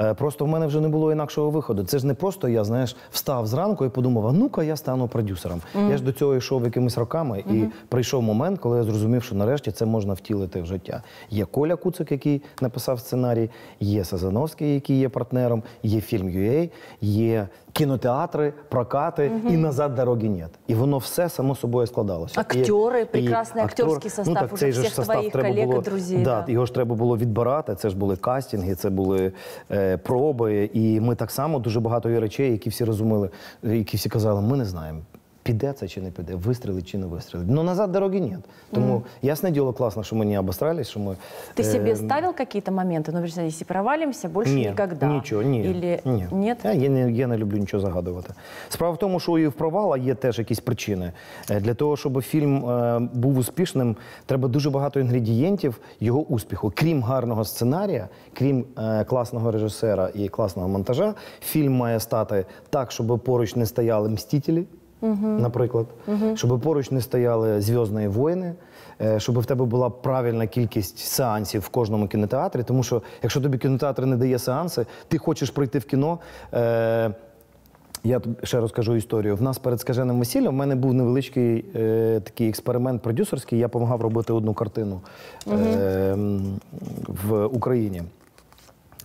Е, Просто в мене вже не було інакшого виходу. Це ж не просто я, знаєш, встав зранку і подумав, а ну-ка я стану продюсером. Я ж до цього йшов якимись роками, і прийшов момент, коли я зрозумів, що нарешті це можна втілити в життя. Є Коля Куцик, який написав сценарій, є Сазановський, який є партнером, є фільм UA, є кінотеатри, прокати, і назад дороги нет. І воно все само собою складалося. Актери, І- і прекрасний акторський состав, ну, так, уже цей же состав твоїх треба колег і було, друзів, Да, да. його ж треба було відбирати. Це ж були кастинги, це були е, проби. І ми так само дуже багато є речей, які всі розуміли, які всі казали, ми не знаємо. Піде це чи не піде, вистрілить чи не вистрілить. Ну назад дороги нет. Тому ясне діло, класно, що ми не обострались, що ми Ты е, себе ставил какие-то? Ну, например, если провалимся, больше ні, никогда. Нічого, ні. Или ні. нет? Я, я, не, я не люблю нічого загадувати. Справа в тому, що і в провала є теж якісь причини. Е, Для того, щоб фільм е, був успішним, треба дуже багато інгредієнтів його успіху. Крім гарного сценарія, крім е, класного режисера і класного монтажа, фільм має стати так, щоб поруч не стояли мстителі. Наприклад, щоб поруч не стояли зв'язні воїни, е, щоб в тебе була правильна кількість сеансів в кожному кінотеатрі. Тому що якщо тобі кінотеатр не дає сеанси, ти хочеш прийти в кіно. Е, я ще розкажу історію. В нас перед скаженим весіллям в мене був невеличкий е, такий експеримент продюсерський. Я допомагав робити одну картину е, в Україні.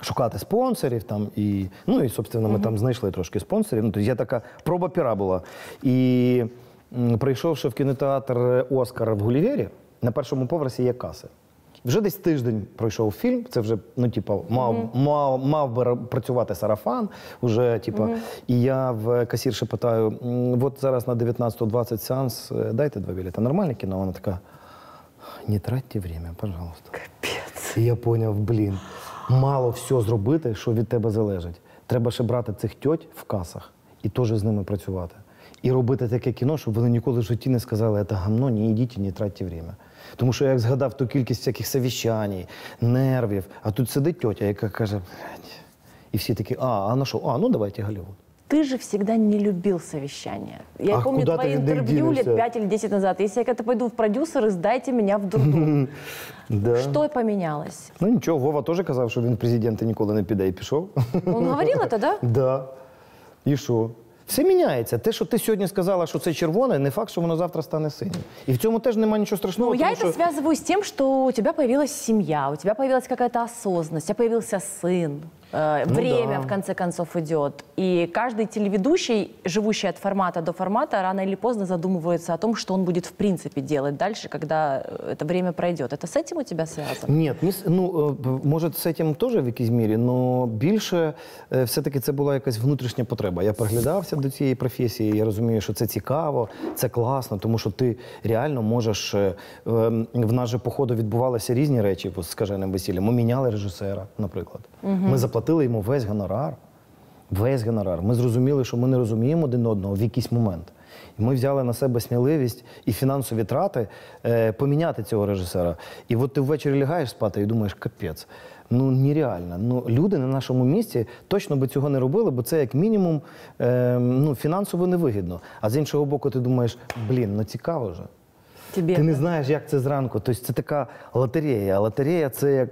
Шукати спонсорів там і ну і собственно ми там знайшли трошки спонсорів. Ну тобто є така проба піра була. І м, прийшовши в кінотеатр Оскар в Гулівері, на першому поверсі є каси. Вже десь тиждень пройшов фільм. Це вже ну, типу, мав, мав, мав би працювати сарафан. Уже, типу, і я в касірші питаю: от зараз на 19.20 сеанс, е, дайте два білети. Нормальне кіно? Вона така. Не тратьте время, пожалуйста. Капець. І я поняв, блін, мало все зробити, що від тебе залежить. Треба ще брати цих тьоть в касах і теж з ними працювати. І робити таке кіно, щоб вони ніколи в житті не сказали, це гамно, не йдіть і не тратьте время. Тому що я як згадав ту кількість всяких совіщань, нервів, а тут сидить тьотя, яка каже, і всі такі, а, а на що? А, ну давайте Голлівуд Ты же всегда не любил совещания. Я А помню куда твои ты от них интервью лет денешься? 5 или 10 назад. Если я когда-то пойду в продюсеры, сдайте меня в дурдом. <laughs> Да. Что поменялось? Ну нічого, Вова теж казав, що він в президенти ніколи не піде і пішов. Он говорил это, да? <laughs> Да. І що? Все міняється. Те, що ти сьогодні сказала, що це червоне, не факт, що воно завтра стане синім. І в цьому теж немає нічого страшного. Ну, я тому это що... связываю с тем, что у тебя появилась семья, у тебя появилась какая-то осознанность, у тебя появился сын. э, Ну время, да. в конце концов, идет. И каждый телеведущий, живущий от формата до формата, рано или поздно задумывается о том, что он будет в принципе делать дальше, когда э, это время пройдет. Это с этим у тебя связано? Ні, ні, с- ну е, може з цим теж в якійсь мірі, але більше е, все-таки це була якась внутрішня потреба. Я приглядався до цієї професії, я розумію, що це цікаво, це класно, тому що ти реально можеш. е, е, В нас же по ходу відбувалися різні речі от, з скаженим весіллям. Ми міняли режисера, наприклад. Ми заплатили йому весь гонорар. Весь гонорар. Ми зрозуміли, що ми не розуміємо один одного в якийсь момент. І ми взяли на себе сміливість і фінансові трати е, поміняти цього режисера. І от ти ввечері лягаєш спати і думаєш, капець, ну нереально. Ну, люди на нашому місці точно би цього не робили, бо це як мінімум е, ну, фінансово невигідно. А з іншого боку, ти думаєш, блін, ну цікаво же. Тебе Ти не знаєш, як це зранку. Тобто це така лотерея. А лотерея це як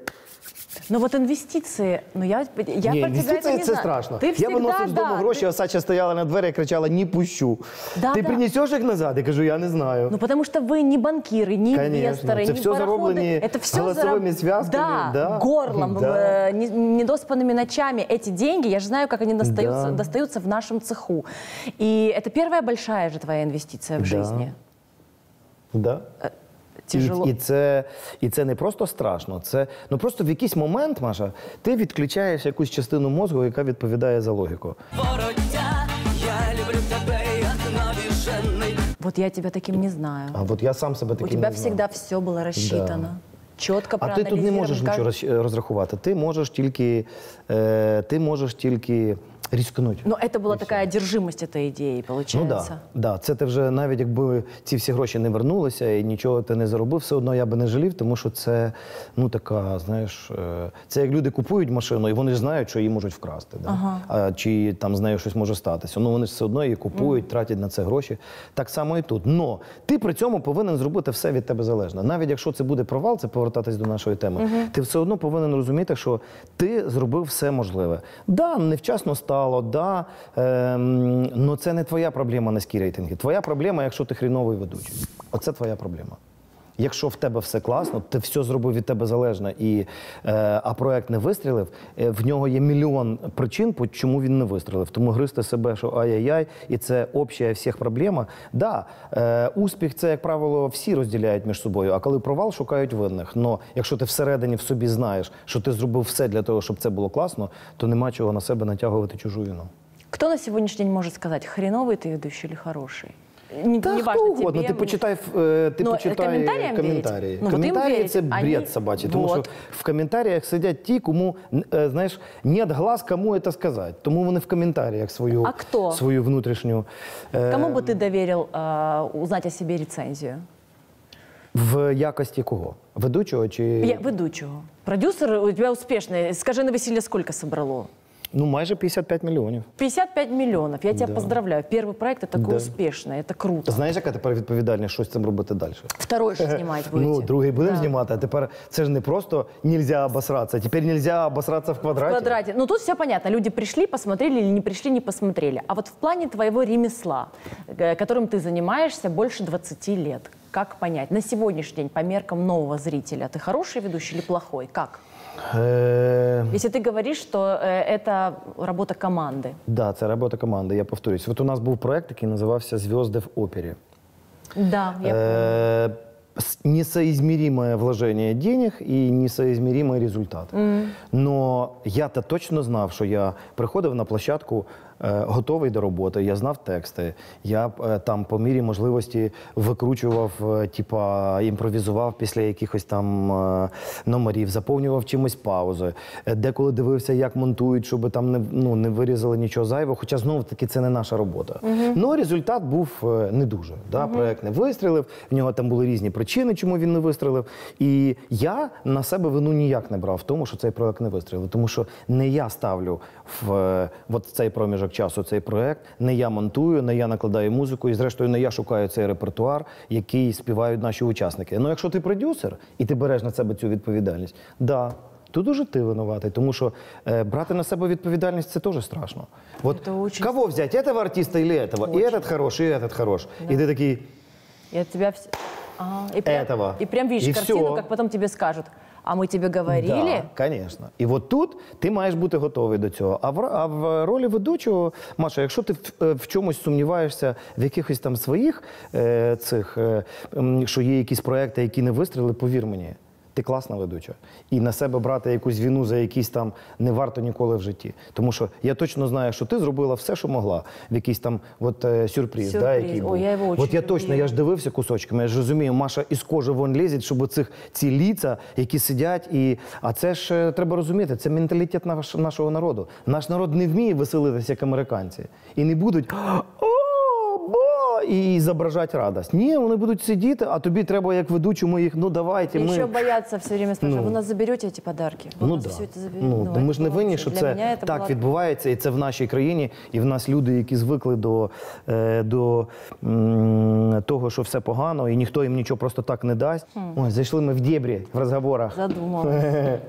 Ну вот инвестиции, ну я, я Ні, про тебя это інвестиції не це знаю. страшно. Ты я всегда, виносив з дому да, гроші, ты- а Сача стояла на двері і кричала: не пущу. Да, Ти да. принесеш їх назад? Я кажу, я не знаю. Ну, потому что вы не банкиры, не Конечно. инвесторы, Это не всё пароходы. зароблені Это все голосовыми связками, да. горлом, Да. э, не- недоспанными ночами. Эти деньги, я же знаю, как они достаются, Да. достаются в нашем цеху. И это первая большая же твоя инвестиция в Да. жизни. Да. Тяжело. І, і, це, і це не просто страшно, це ну просто в якийсь момент, Маша, ти відключаєш якусь частину мозку, яка відповідає за логіку. Вороття, я люблю тебе, як навіжений. Вот я тебя таким не знаю. А от я сам себе У таким тебя не знав. всегда все было рассчитано. Четко А ти тут не можеш нічого розрахувати. Ти можеш тільки, е, ти можеш тільки ризикнути. Но это была такая одержимость этой идеей, Ну получается. да, да, це ти вже навіть якби ці всі гроші не вернулися і нічого ти не заробив, все одно я би не жалів, тому що це ну така, знаєш, е, це як люди купують машину, і вони ж знають, що її можуть вкрасти. Да? А, чи там з нею щось може статися. Ну вони ж все одно її купують, тратять на це гроші. Так само і тут. Но ти при цьому повинен зробити все від тебе залежне. Навіть якщо це буде провал, це повертатись до нашої теми. Ти все одно повинен розуміти, що ти зробив все можливе. Да, невчасно стало, да, ем, но це не твоя проблема низькі рейтинги. Твоя проблема, якщо ти хріновий ведучий. Оце твоя проблема. Якщо в тебе все класно, ти все зробив від тебе залежне, і, е, а проект не вистрілив, е, в нього є мільйон причин, чому він не вистрілив. Тому гризти себе, що ай-яй-яй, і це обща всіх проблема. Да, е, успіх це, як правило, всі розділяють між собою, а коли провал, шукають винних. Но якщо ти всередині в собі знаєш, що ти зробив все для того, щоб це було класно, то нема чого на себе натягувати чужу вину. Кто на сегодняшний день может сказать, хреновый ты ведущий или хороший? Не, Та не хто важно, угодно, тебе, ти мне. почитай, е, ти Ну, почитай коментаріям коментарі. вірить? Ну, от їм коментарі вірять. це бред Вони- собачий, тому Вот. що в коментарях сидять ті, кому е, знаєш, нет глаз, кому це сказати. Тому вони в коментарях свою, А хто? свою внутрішню е, Кому бы ты доверил э, узнать о себе рецензию? в якості кого? Ведучого чи Я ведучего. Продюсер у тебя успешный. Скажи на веселье сколько собрало? ну майже 55 мільйонів. 55 миллионов. Я тебя поздравляю. Первый проект такой Да. успешный. Это круто. Знаєш, яка тепер відповідальність, що з цим робити далі? Второй же снимать <laughs> будете. Ну, другий будемо Да. знімати, а тепер це ж не просто нельзя обосратися, тепер нельзя обосратися в В квадраті. квадрате. Ну, тут все понятно. Люди пришли, посмотрели или не пришли, не посмотрели. А вот в плане твоего ремесла, э, которым ты занимаешься больше 20 лет, как понять? На сегодняшний день, по меркам нового зрителя, ты хороший ведущий или плохой? Как? Е, Если ты говоришь, что э, это работа команды. Да, це робота команди, я повторюсь. От у нас був проект, який називався Зв'язки в опері. Да, я Э, с- несоизмеримое вложение денег и несоизмеримый результат. Но я-то точно знав, що я приходив на площадку е, готовий до роботи, я знав тексти, я е, там по мірі можливості викручував, е, типа імпровізував після якихось там е, номерів, заповнював чимось паузи. Е, Деколи дивився, як монтують, щоб там не, ну, не вирізали нічого зайвого, хоча знову таки це не наша робота. Ну результат був е, не дуже. Да? Проект не вистрілив, в нього там були різні причини, чому він не вистрілив. І я на себе вину ніяк не брав в тому, що цей проект не вистрілив. Тому що не я ставлю в е, от цей проміжок часу цей проект, не я монтую, не я накладаю музику, і зрештою не я шукаю цей репертуар, який співають наші учасники. Ну, якщо ти продюсер і ти береш на себе цю відповідальність, да. Тут уже ти винуватий, тому що е, брати на себе відповідальність це теж страшно. Вот Это очень кого взять, этого артиста или этого? И этот хороший, и этот хорош. И ты такий, Я тебя вс- Ага, и прям, Этого. И прям видишь И картину, всё. как потом тебе скажут, а ми тобі говорили. Да, звісно. І от тут ти маєш бути готовий до цього. А в, а в ролі ведучого, Маша, якщо ти в, е, в чомусь сумніваєшся в якихось там своїх е, цих, е, що є якісь проекти, які не вистріли, повір мені. Ти класна ведуча. І на себе брати якусь війну за якісь там не варто ніколи в житті. Тому що я точно знаю, що ти зробила все, що могла. В якийсь там от, е, сюрприз, Да, який був. я його От я точно, я ж дивився кусочками. Я ж розумію, Маша із кожи вон лізить, щоб цих ці ліца, які сидять, і а це ж е, треба розуміти. Це менталітет наш, нашого народу. Наш народ не вміє веселитися, як американці, і не будуть о, бо і зображати радість. Ні, вони будуть сидіти, а тобі треба як ведучому їх. Ну давайте. И Ми еще боятся все время спрашивать, Ну. вы нас заберете эти подарки? Вы Ну нас да. все это заберете? Ну, Ну, ми ж не это винні, вообще що для це меня это так была- відбувається, і це в нашій країні, і в нас люди, які звикли до, е, до м, того, що все погано, і ніхто їм нічого просто так не дасть. Ой, зайшли ми в дєбрі в розговорах. Задумалась. <laughs>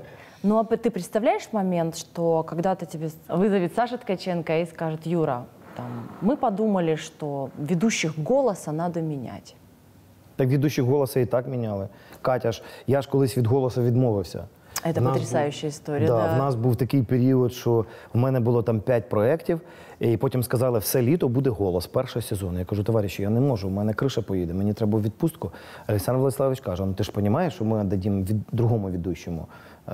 Ну, а ты представляешь момент, что когда-то тебе вызовет Саша Ткаченко и скажет, Юра, там, мы подумали, что ведущих голоса надо менять. Так ведущих голоса і так міняли. Катя ж, я ж колись від голосу відмовився. Це В нас потрясаюча історія, Да, да. В нас був такий період, що в мене було там п'ять проєктів, і потім сказали, все літо буде голос, перший сезон. Я кажу, товариші, я не можу, в мене криша поїде, мені треба в відпустку. Олександр Владиславович каже, ну ти ж розумієш, що ми дадим від, другому ведущому е,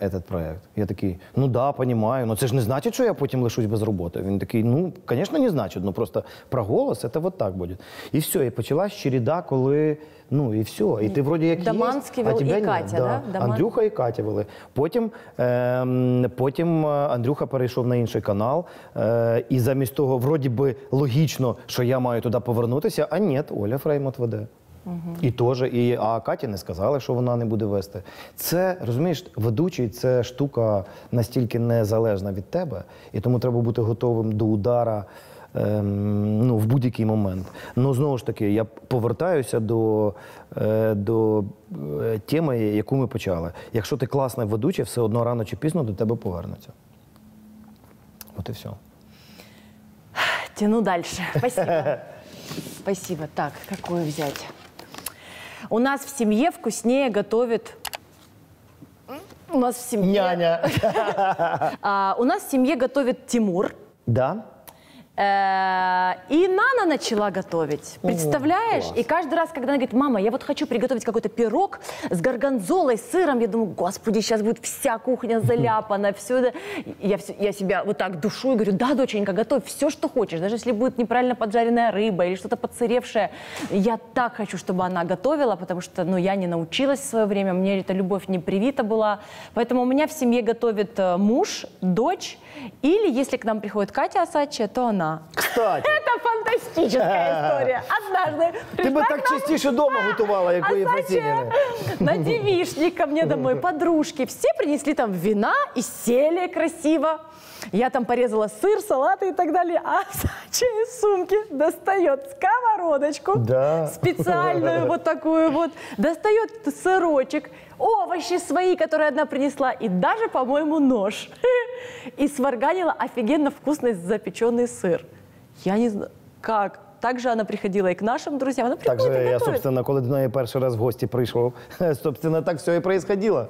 этот проєкт. Я такий, ну да, розумію, ну це ж не значить, що я потім лишусь без роботи. Він такий, ну, звісно, не значить, ну просто про голос це вот так буде. І все, і почалась череда, коли, ну і все, і ти вроді як Доманський є, вел і тебе. Катя, да? Доман- Андрюха і Катя вели. Потім, ем, потім е, Андрюха перейшов на інший канал, е, і замість того, вроді би, логічно, що я маю туди повернутися, а ні, Оля Фреймот веде. І теж, і, а Каті не сказали, що вона не буде вести. Це, розумієш, ведучий це штука настільки незалежна від тебе, і тому треба бути готовим до удара ем, ну, в будь-який момент. Ну, знову ж таки, я повертаюся до, е, до е, теми, яку ми почали. Якщо ти класний ведучий, все одно рано чи пізно до тебе повернуться. От і все. Тяну дальше. Спасибо. Спасибо. Так, какую взять? У нас в семье вкуснее готовит... У нас в семье... Няня. <laughs> А, у нас в семье готовит Тимур. Да? Э, И Нана начала готовить. Представляешь? класс. и каждый раз, когда она говорит, мама, я вот хочу приготовить какой-то пирог с горгонзолой, сыром, я думаю, господи, сейчас будет вся кухня заляпана, все это. Я, я себя вот так душу и говорю, да, доченька, готовь все, что хочешь. Даже если будет неправильно поджаренная рыба или что-то подсыревшее. Я так хочу, чтобы она готовила, потому что, ну, я не научилась в свое время, мне эта любовь не привита была. Поэтому у меня в семье готовит э, муж, дочь, или если к нам приходит Катя Асачия, то она. Кстати, <laughs> Это фантастическая <laughs> история. Однажды ти би пришла так к нам частіше вдома готувала, як у Асачия Єфросініни. на девишник ко мне домой, подружки. Все принесли там вина и сели красиво. Я там порезала сыр, салаты и так далее. А Асачия из сумки достает сковородочку. Да. Специальную вот такую вот. Достает сырочек, овощи свои, которые одна принесла. И даже, по-моему, нож. <laughs> И сварганила офигенно вкусный запеченный сыр. Я не знаю, как. Также она приходила и к нашим друзьям. Она Так приходит же и я, готовит. собственно, коли до неї перший раз в гості прийшов, <laughs> собственно, так все і происходило.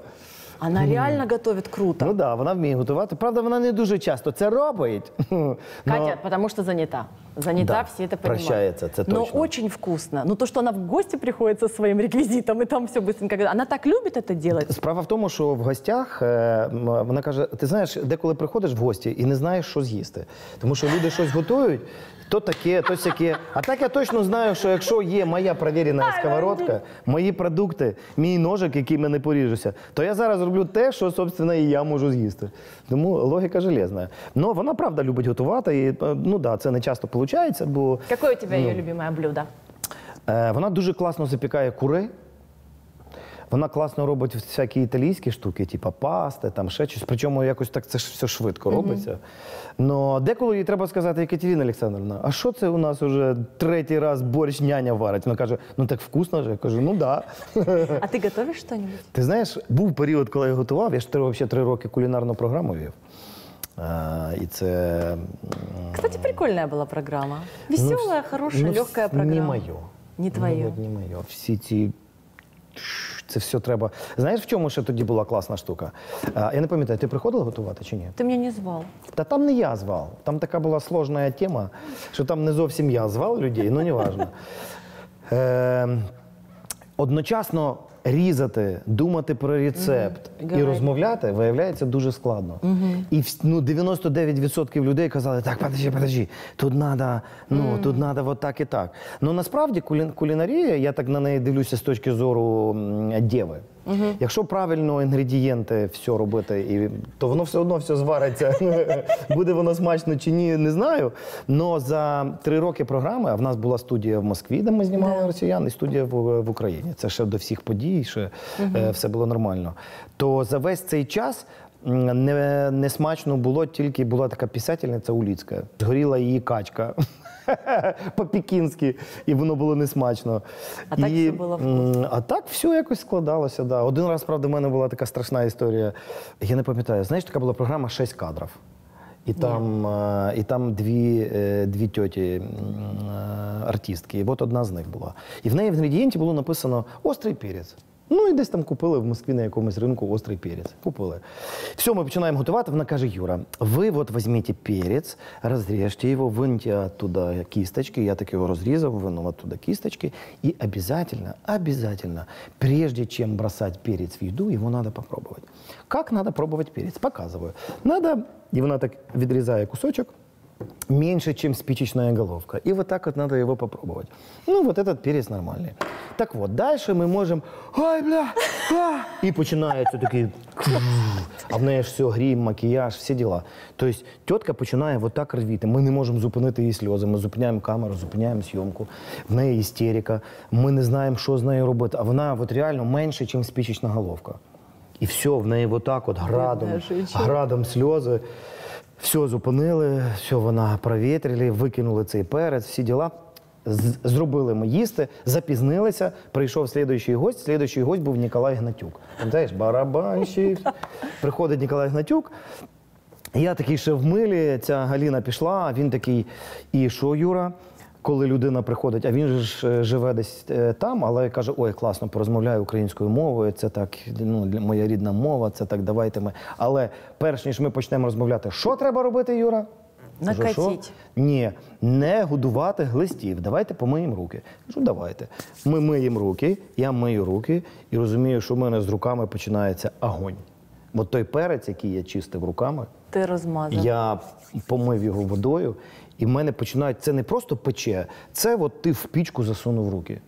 Она реально готовит круто. Ну так, да, вона вміє готувати. Правда, вона не дуже часто це робить. <laughs> Но- Катя, потому что занята. Занята, Да, все это понимают. прощается, это Но точно. очень вкусно. Ну то, что она в гости приходит со своим реквизитом, и там все быстренько. Она так любит это делать. Справа в тому, що в гостях е, м, вона каже: ти знаєш, деколи приходиш в гості і не знаєш, що з'їсти. Тому що люди щось готують, то таке, то сяке. А так я точно знаю, що якщо є моя провірена сковородка, мої продукти, мій ножик, який мене поріжуся, то я зараз роблю те, що, собственно, і я можу з'їсти. Тому логіка железна. Ну, вона правда любить готувати, і е, ну да, це не часто виходить, бо Какое у тебя ее любимое блюдо? Е, Вона дуже класно запікає кури. Вона класно робить всякі італійські штуки, типу пасти, там ще щось. Причому якось так це ж все швидко робиться. Но деколи їй треба сказати, Екатерина Олександровна, а що це у нас уже третій раз борщ няня варить? Вона каже, ну так вкусно же. Я кажу, ну да. А ты готовишь что-нибудь? Ти знаєш, був період, коли я готував, я ж три, взагалі три роки кулінарну програму вів. А, і це. Кстати, прикольная была программа. Веселая, ну, хорошая, ну, легкая Не программа. моє. Не твоє. Ну, не моє. Всі ці. Це все треба. Знаєш, в чому ще тоді була класна штука? А, я не пам'ятаю, ти приходила готувати чи ні? Ти мене не звал. Та там не я звав. Там така була сложна тема, що там не зовсім я звав людей, ну неважно. Е, одночасно різати, думати про рецепт і розмовляти виявляється дуже складно. І вс- ну, 99% людей казали, так, подожди, подожди, тут треба, ну, тут треба от так і так. Ну насправді кулі- кулінарія, я так на неї дивлюся з точки зору м, дєви. Якщо правильно інгредієнти все робити, і, то воно все одно все звариться. <laughs> Буде воно смачно чи ні, не знаю. Но за три роки програми, а в нас була студія в Москві, де ми знімали росіян, і студія в, в Україні. Це ще до всіх подій, ще е, все було нормально. То за весь цей час. Не, не смачно було, тільки була така писательниця Уліцька. Згоріла її качка. <laughs> по-пекінськи, і воно було несмачно. А так все було м, А так все якось складалося. Да. Один раз, правда, в мене була така страшна історія. Я не пам'ятаю, знаєш, така була програма «6 кадрів. І там, е, і там дві, е, дві тьоті е, артистки. І от одна з них була. І в неї в інгредієнті було написано острий перець. Ну і десь там купили в Москві на якомусь ринку острий перець. Купили. Все, ми починаємо готувати. Вона каже: Юра, ви от візьміть перець, розріжте його, виньте оттуда кісточки. Я так його розрізав, винув оттуда кісточки. І обязательно, обязательно, прежде чем бросать перец в еду, его надо попробовать. Как надо пробовать перец? Показываю. Надо, и вона так відрізає кусочок, меньше, чем спичечная головка. И вот так вот надо его попробовать. Ну, вот этот перец нормальный. Так вот, дальше мы можем... Ай, бля! А! І починається такий... А в неї ж все, грім, макіяж, всі діла. Тобто тітка починає вот так рвіти. Ми не можемо зупинити її сльози. Ми зупиняємо камеру, зупиняємо зйомку. В неї істерика. Ми не знаємо, що з нею робити. А вона от реально менше, ніж спичечна головка. І все, в неї вот так от градом, Бідна жінка. градом сльози. Все зупинили, все вона провітрили, викинули цей перець, всі діла. Зробили ми їсти, запізнилися. Прийшов слідуючий гость. Слідуючий гость був Ніколай Гнатюк. Пам'ятаєш, барабанщик. <laughs> Приходить Ніколай Гнатюк. Я такий ще в милі, ця Галіна пішла, а він такий, і що, Юра? Коли людина приходить, а він ж е, живе десь е, там, але каже: ой, класно, порозмовляю українською мовою, це так, ну, моя рідна мова, це так, давайте ми. Але перш ніж ми почнемо розмовляти, що треба робити, Юра? Накатіть. Ні, не годувати глистів. Давайте помиємо руки. Кажу, давайте. Ми миємо руки, я мию руки і розумію, що в мене з руками починається огонь. От той перець, який я чистив руками, Ти розмазав. я помив його водою, і в мене починають. Це не просто пече, це от ти в пічку засунув руки.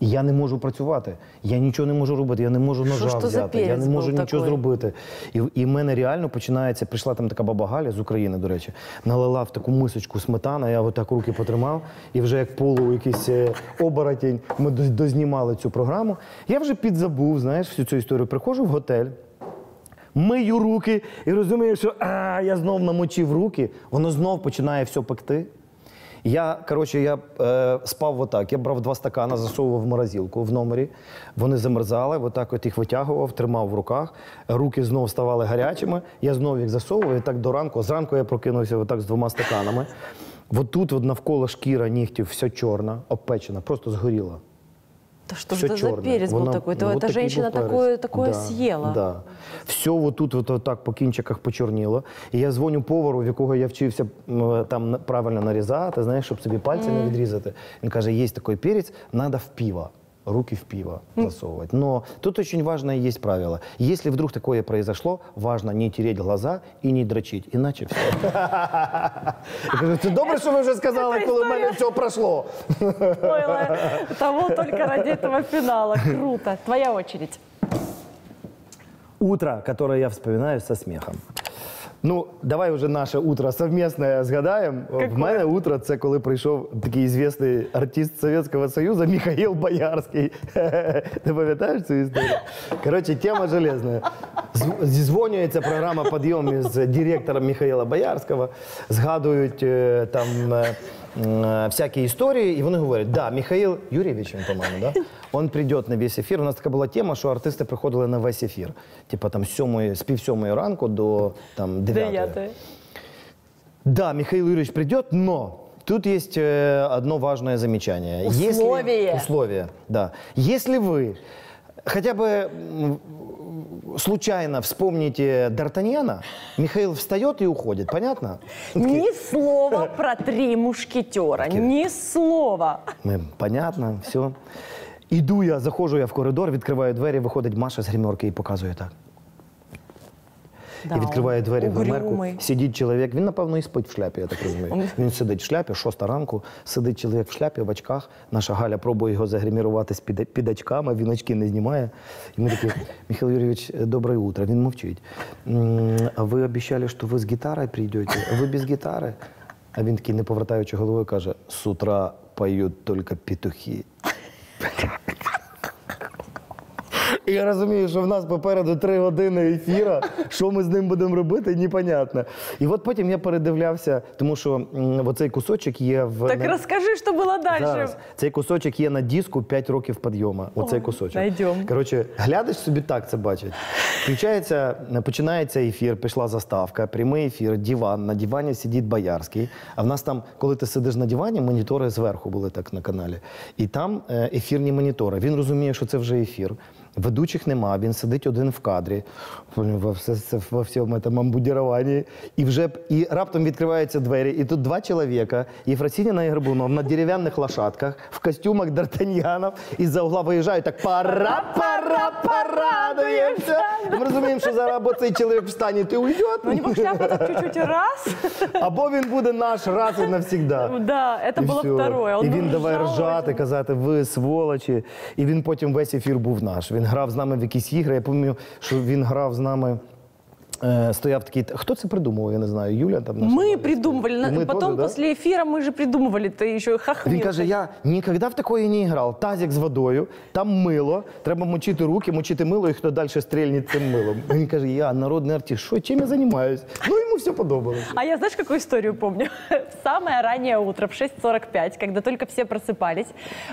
І я не можу працювати. Я нічого не можу робити, я не можу ножа ж взяти, я не можу нічого такий? зробити. І, і в мене реально починається. Прийшла там така баба Галя з України, до речі, налила в таку мисочку сметана, я отак руки потримав, і вже як полу якийсь е, оборотень, ми дознімали цю програму. Я вже підзабув, знаєш, всю цю історію. Приходжу в готель. Мию руки і розумію, що а, я знов намочив руки, воно знов починає все пекти. Я, коротше, я е, спав отак. Я брав два стакана, засовував в морозилку в номері. Вони замерзали, отак от їх витягував, тримав в руках. Руки знов ставали гарячими. Я знов їх засовував і так до ранку. Зранку я прокинувся отак з двома стаканами. От тут от навколо шкіра нігтів все чорна, обпечена, просто згоріла. Да что Все же это за черное. перец был Вона- такой? То вот эта такий женщина був перець. такое, такое да, съела. Да. Все отут от, от так по кінчиках почорніло. І я дзвоню повару, в якого я вчився м, там на- правильно нарізати, знаєш, щоб собі пальці не відрізати. Він каже, є такий перець, треба в пиво. Руки в пиво засовывать. Но тут очень важное есть правило. Если вдруг такое произошло, важно не тереть глаза и не дрочить, иначе все. Що ви вже сказали, коли в мене все пройшло. Ой, того только ради этого финала. Круто. Твоя очередь. Утро, которое я вспоминаю со смехом. Ну, давай вже наше утро совместне згадаємо. В мене утро це коли прийшов такий звісний артист Совєтського Союзу Михаил Боярський. <laughs> Ти пам'ятаєш цю історію? Коротше, тема железна. Зв- Зізвонюється програма «Підйом» з директором Михаила Боярського, згадують е, там е, е, всякі історії, і вони говорять, да, Михаил Юрійович, він, по-моєму, да? он прийде на весь ефір. У нас така була тема, що артисти приходили на весь ефір. Типа там з сьомої, з пів сьомої ранку до там, дев'ятої. Девятая. Да, Михаил Юрьевич придет, но тут есть э, одно важное замечание. Условие. Если, условие, да. Если вы хотя бы м, случайно вспомните Д'Артаньяна, Михаил встает и уходит, понятно? Ни слова <laughs> про три мушкетера. Ни слова. Ми, понятно, все. Іду я, заходжу я в коридор, відкриваю двері, виходить Маша з гримерки і показує так. Да, і відкриває двері в гримерку. Сидить чоловік, він, напевно, і спить в шляпі, я так розумію. Він сидить в шляпі, шоста ранку, сидить чоловік в шляпі, в очках. Наша Галя пробує його загримірувати з під, під очками, він очки не знімає. І ми такі, Михайло Юрійович, доброе утро. Він мовчить. А ви обіцяли, що ви з гітарою прийдете, а ви без гітари? А він такий, не повертаючи головою, каже: з утра поють тільки петухи. І я розумію, що в нас попереду три години ефіра. Що ми з ним будемо робити, непонятно. І от потім я передивлявся, тому що м, оцей кусочок є в Так на- расскажи, что было дальше. Зараз. Цей кусочок є на диску 5 років підйому. Оцей Ой, кусочок. знайдем. Коротше, глядач собі так це бачить. Включається, починається ефір, пішла заставка, прямий ефір, диван. На дивані сидить Боярський. А в нас там, коли ти сидиш на дивані, монітори зверху були так на каналі. І там е, ефірні монітори. Він розуміє, що це вже ефір. Ведучих нема, він сидить один в кадрі во, во всьому цьому амбудіруванні. І вже і раптом відкриваються двері, і тут два чоловіка, Єфросініна і Горбунов на дерев'яних лошадках, в костюмах Д'Артаньянов, із-за угла виїжджають так пара пара порадуємося. Ми розуміємо, що зараз або цей чоловік встане і уйде, Ну, не потом чуть-чуть раз. або він буде наш раз і навсігда. Да, это І было второе. Он І він давай ржати, казати, ви сволочі. І він потім весь ефір був наш. Він грав з нами в якісь ігри. Я пам'ятаю, що він грав з нами Е, стояв такий. Хто це придумав? Я не знаю. Юля там наша Мы бабуся. придумывали. на- Ми Потом теж, да? после эфира мы же придумывали. Ты еще хохмил. Він каже: я ніколи в такої не грав. Тазик з водою, там мило, треба мочити руки, мочити мило, і хто далі стрільне цим милом. Він каже: я народний артист, що чим я займаюсь? Ну йому все подобалось. А я знаешь, какую историю помню? <laughs> В самое раннее утро, в 6.45, когда только все просыпались,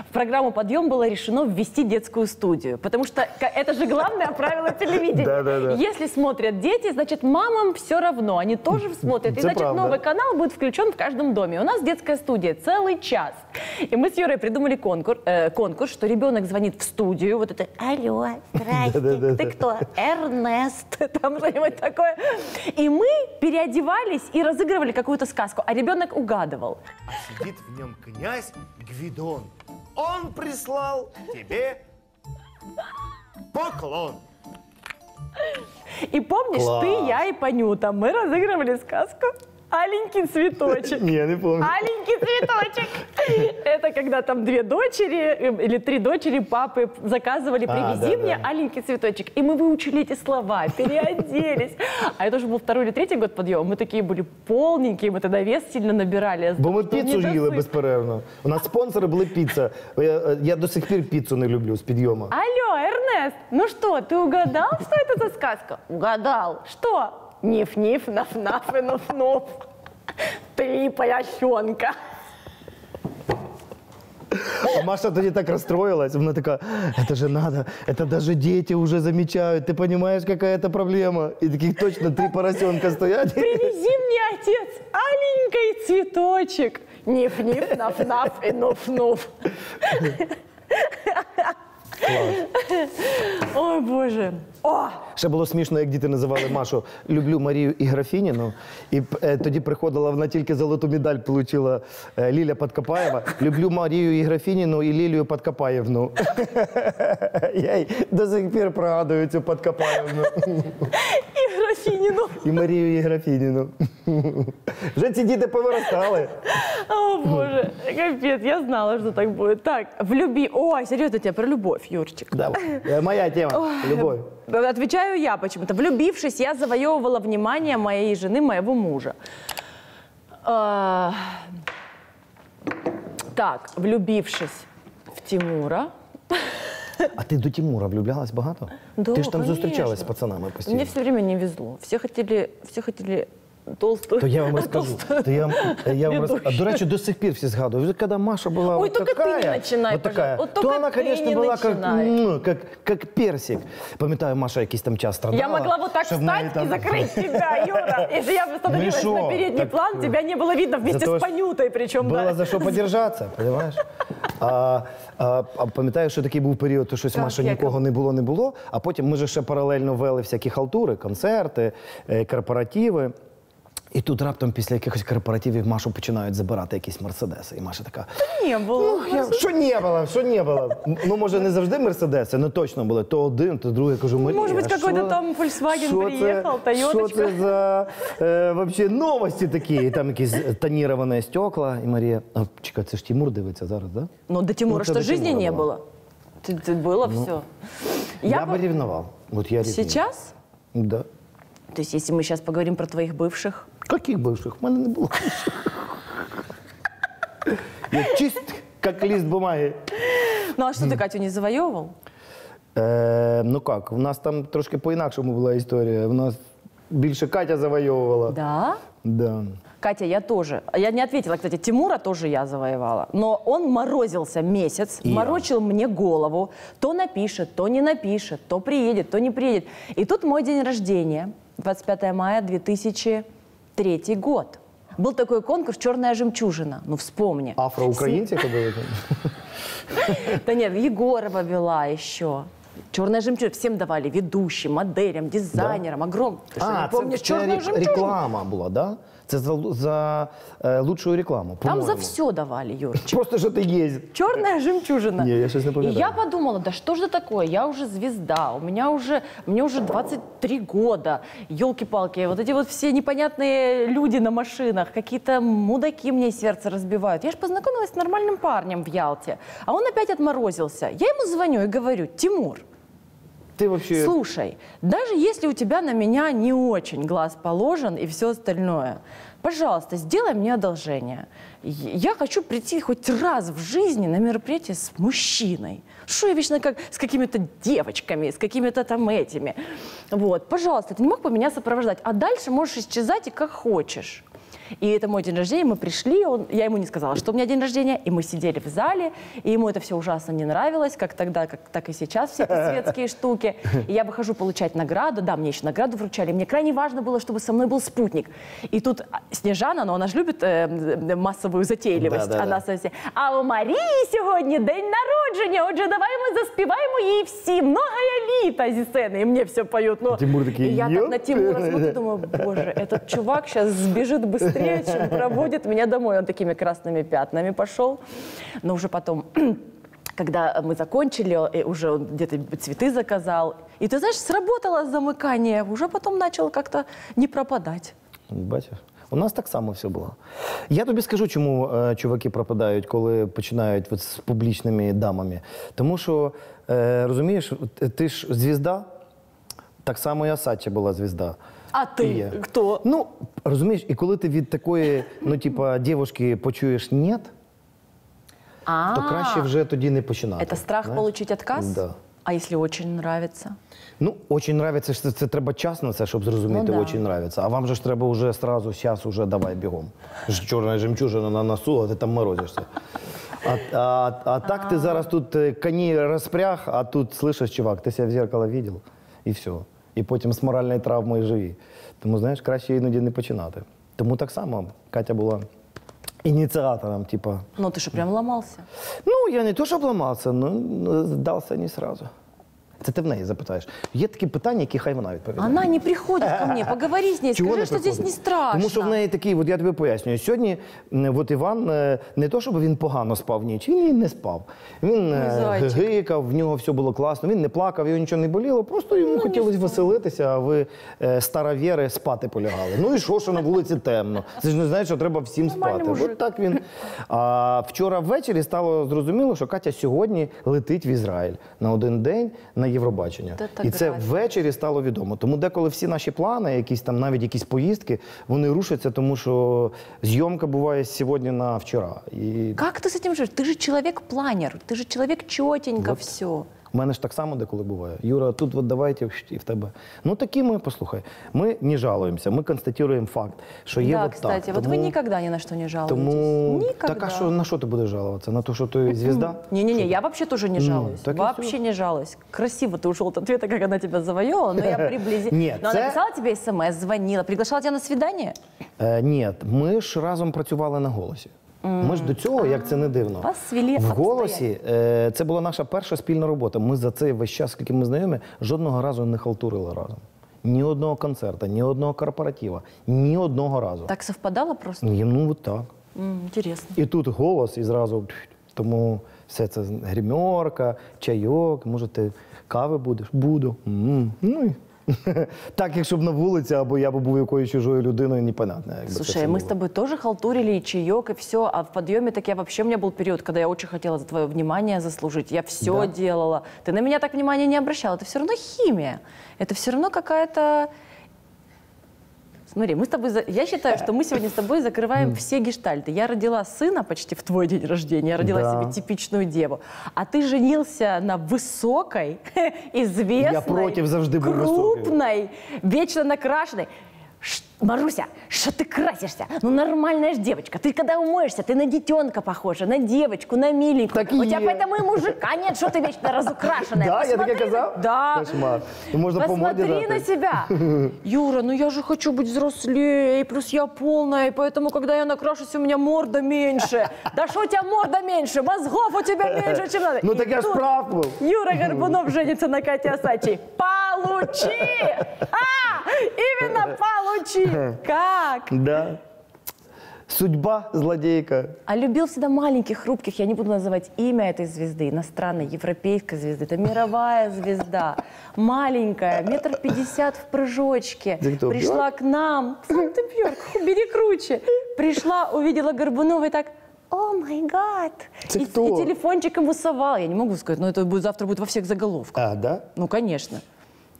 в программу «Подъем» было решено ввести детскую студию. Потому что это же главное правило телевидения. <laughs> Да-да-да. Если смотрят дети, значит, мамам все равно. Они тоже смотрят. И <laughs> значит, правда. новый канал будет включен в каждом доме. У нас детская студия целый час. И мы с Юрой придумали конкурс, э, конкурс что ребенок звонит в студию, вот это «Алло, здрасте, ты кто?» «Эрнест», там что-нибудь такое. И мы переодевались и разыгрывали какую-то сказку, а ребенок угадывал. Сидит в нем князь Гвидон. Он прислал тебе поклон. И помнишь, Класс. ты, я и Панюта, мы разыгрывали сказку «Аленький цветочек». Ні, не пам'ятаю. Аленький цветочек. Это когда там две дочери э, или три дочери папы заказывали, привези да, мне да. аленький цветочек. И мы выучили эти слова, переоделись. А это уже был второй или третий год подъема. Мы такие были полненькие, мы тогда вес сильно набирали. Бо ми Что піцу недосып. їли безперервно. У нас спонсори були піца. Я, я до сих пір піцу не люблю з підйому. Алло, Эрнест, ну что, ты угадал, что это за сказка? Угадал. Что? Ниф-ниф, наф-наф и нуф-нуф. Три поросенка. А Маша тоді так розстроїлась, вона така, це же надо, це даже дети вже замічають, ти розумієш, яка це проблема? І таких точно три поросенка стоять. Привези мне, отец, аленький цветочек. Ниф-ниф, наф-наф и нуф-нуф. Ой, боже. О, Ще було смішно, як діти називали Машу Люблю Марію і Графініну. І е, тоді приходила, вона тільки золоту медаль отримала е, Ліля Подкопаєва. Люблю Марію і Графініну і Лілію Подкопаєвну. <laughs> Я й до сих пір пригадую цю Подкопаєвну. И графинину. І Марію і Графініну. Вже ці діти повиростали. О, боже, капец, я знала, что так будет. Так, влюби... Ой, серьезно, тебе про любовь, Юрчик. Давай. Е, Моя тема. Любов. Отвечаю я почему-то. Влюбившись, я завоевывала внимание моей жены, моего мужа. А, Так, влюбившись в Тимура, А ти до Тимура влюблялась багато? Да, ти ж там конечно. зустрічалась з пацанами постійно. мне все время не везло. Все хотели, все хотели толстую. То я вам розкажу. То я, вам- я вам розкажу. А, до Ведущую. речі, до сих пір всі згадують. Вже коли Маша була Ой, вот только ты такая, не начинай, вот такая, пожалуйста. Вот то только она, ты конечно, не была как, начинай. ну, как, как персик. Пам'ятаю, Маша якийсь там час страдала. Я могла вот так що в неї встать и там- закрыть тебя, Юра. <laughs> Если я бы становилась шо? на передний Так, план, тебя не было видно вместе зато с ж Панютой, причем, Було да. за що подержатися, розумієш? А, а, а пам'ятаю, що такий був період, то щось Так, Маша Яков. нікого не було, не було. А потім ми же ще паралельно вели всякі халтури, концерти, е, корпоративи. І тут раптом після якихось корпоративів Машу починають забирати якісь мерседеси. І Маша така. Не было. Ну, я, що не було, що не було. Ну, може, не завжди мерседеси, але точно були. То один, то другий. Кажу, Марія, Может быть, а какой-то що- там Volkswagen що приехал, це, Що Тойоточка. це за е, вообще новості такі? І там якісь тоніровані стекла. І Марія, а, чекай, це ж Тимур дивиться зараз, да? Но до Тимура Ну, что, это жизни Тимура не была. было? Ты, ты было все. Я, би ревновав. От я ревную. Сейчас? Да. То есть, если мы сейчас поговорим про твоих бывших, Каких бывших? У мене не було. Я чист, як лист бумаги. ну а что ты Катю не завоевывал? Е, ну як, у нас там трошки по-інакшому була історія. У нас більше Катя завойовувала. Да? Да. Катя, я тоже. Я не ответила, кстати, Тимура тоже я завоевала. Но он морозился месяц, И я. морочил мне голову. То напишет, то не напишет, то приедет, то не приедет. И тут мой день рождения, 25 мая 2003 год. Был такой конкурс «Черная жемчужина». Ну, вспомни. Афроукраинцы это было? Да нет, Егорова вела еще. Черная жемчужина. Всем давали ведущим, моделям, дизайнерам. Огром. Ты что, помнишь черная жемчужина? реклама была, да? Це за, за е, лучшую рекламу. Там за все давали, Юрчик. Просто що ти є. Черная жемчужина. Не, я щас не И пам'ятаю. я подумала, да что же это такое? Я уже звезда, у меня уже, мне уже 23 года. Елки-палки, вот эти вот все непонятные люди на машинах, какие-то мудаки мне сердце разбивают. Я же познакомилась с нормальным парнем в Ялте, а он опять отморозился. Я ему звоню и говорю, Тимур, Ти вообще... Слушай, даже если у тебя на меня не очень глаз положен и все остальное, пожалуйста, сделай мне одолжение. Я хочу прийти хоть раз в жизни на мероприятие с мужчиной. Что я вечно как с какими-то девочками, с какими-то там этими. Вот, пожалуйста, ты не мог бы меня сопровождать? А дальше можешь исчезать и как хочешь. И это мой день рождения, мы пришли, он, я ему не сказала, что у меня день рождения, и мы сидели в зале, и ему это все ужасно не нравилось, как тогда, как, так и сейчас все эти светские штуки. И я выхожу получать награду, да, мне еще награду вручали, мне крайне важно было, чтобы со мной был спутник. И тут а, Снежана, но она же любит э, м, массовую затейливость, Да-да-да. она совсем, а у Марії сьогодні день народження, отже, давай ми заспіваємо їй всі, многое літа зі сцени, і мені все поють. Ну, Тимур такий, и я так на «Ёп». Тимура смотрю, думаю, боже, этот чувак сейчас сбежит быстрее, чем проводит меня домой. Он такими красными пятнами пошел. Но уже потом <clears throat> когда мы закончили, и уже он где-то цветы заказал. И ты знаешь, сработало замыкание, уже потом начал как-то не пропадать. Бачиш? У нас так само все було. Я тобі скажу, чому е, чуваки пропадають, коли починають от з публічними дамами. Тому що, е, розумієш, от ти ж звізда, так само і Асача була звізда. А І ты я. кто? Ну, розумієш, і коли ти від такої, ну, типа, дівчинки почуєш «нет», А, то краще вже тоді не починати. Это страх знаєш? получить отказ? Да. А если очень нравится? Ну, очень нравиться, це, це треба час на це, щоб зрозуміти, Ну да. очень нравиться. А вам же ж треба вже сразу, зараз уже давай бігом. Ж Чорна жемчужина на носу, а ти там морозишся. А, а, а так ти зараз тут е, коні розпряг, а тут слышиш, чувак, ти себе в зеркало видел, і все. І потім з моральної травмою живі. Тому, знаєш, краще іноді не починати. Тому так само Катя була ініціатором, типа, Ну, ти що прям ламався? Ну, я не то, щоб ламався, але здався не сразу. Це ти в неї запитаєш. Є такі питання, які хай вона відповідає. Она не приходит ко мне, поговори с ней, Чого скажи, не что здесь приходить? не страшно. Тому що в неї такий, от я тобі пояснюю, сьогодні м, от Іван е, не то, щоб він погано спав ніч, він і не спав. Він е, зайчик. гикав, в нього все було класно, він не плакав, його нічого не боліло, просто Ну, йому хотілося веселитися, а ви е, старовіри спати полягали. Ну і що, що на вулиці темно? Це ж не знаєш, що треба всім спати. От так він. А вчора ввечері стало зрозуміло, що Катя сьогодні летить в Ізраїль на один день на Євробачення. Та так І це рад. ввечері стало відомо. Тому деколи всі наші плани, якісь там навіть якісь поїздки, вони рушаться, тому що зйомка буває з сьогодні на вчора. І Как ты с этим живешь? Ты же человек-планер, ты же человек четенько Вот. все. в мене ж так само деколи буває. Юра, тут от давайте і в тебе. Ну такі ми, послухай, ми не жалуємося, ми констатуємо факт, що є да, от кстати, так. Тому- вы никогда ни на что не жалуетесь. Тому Никогда. так а що на що ти будеш жалуватися? На те, що ти звізда? Не-не-не, я вообще тоже не жалуюсь. и вообще не жалуюсь. Красиво ты ушел от ответа, как она тебя завоевала, но я <laughs> приблизительно... Нет, Но це- писала тебе смс, звонила, приглашала тебя на свидание? Е, ні, ми ж разом працювали на голосі. Ми ж до цього, як це не дивно, в голосі е, це була наша перша спільна робота. Ми за цей весь час, скільки ми знайомі, жодного разу не халтурили разом. Ні одного концерта, ні одного корпоратива, ні одного разу. Так совпадало просто? Ні, Ну, от так. М, интересно. І тут голос, і зразу тому все це гримерка, чайок, може, ти кави будеш? Буду. М, Ну, і <laughs> так, якщо б на вулиці, або я б був якоюсь чужою людиною, непонятно. Слушай, мы с тобой тоже халтурили и чаек, и все. А в подъеме так я вообще, у меня был период, когда я очень хотела за твое внимание заслужить. Я все Да? делала. Ты на меня так внимания не обращала. Это все равно химия. Это все равно какая-то Смотри, мы с тобой, за- я считаю, что мы сегодня с тобой закрываем все гештальты. Я родила сына почти в твой день рождения, я родила Да. себе типичную деву. А ты женился на высокой, <laughs> известной, Я против завжди крупной, вечно накрашенной. Ш- Маруся, что ты красишься? Ну нормальная ж девочка. Ты когда умоешься, ты на детенка похожа, на девочку, на миленькую. Так и У тебя поэтому и мужика нет, что ты вечно <laughs> разукрашенная. Да, я Посмотри на- казав? Да. Кошмар. Ну, морді Посмотри на себя. <laughs> Юра, ну я же хочу быть взрослее, плюс я полная, и поэтому, когда я накрашусь, у меня морда меньше. <laughs> Да что у тебя морда меньше? Мозгов у тебя меньше, чем надо. Ну И так я ж прав був. Юра Горбунов женится на Кате Асачи. Получи! А, именно получи! <laughs> Как? Да. Судьба злодейка. А любил всегда маленьких, хрупких, я не буду называть имя этой звезды, иностранной, европейской звезды. Это мировая звезда. Маленькая, метр пятьдесят в прыжочке. Кто, Пришла к нам. Сам ты Бьорк, бери круче. Пришла, увидела Горбунова и так... Oh my God! И, кто? и телефончик ему совал. Я не могу сказать, но это будет, завтра будет во всех заголовках. А, да? Ну, конечно.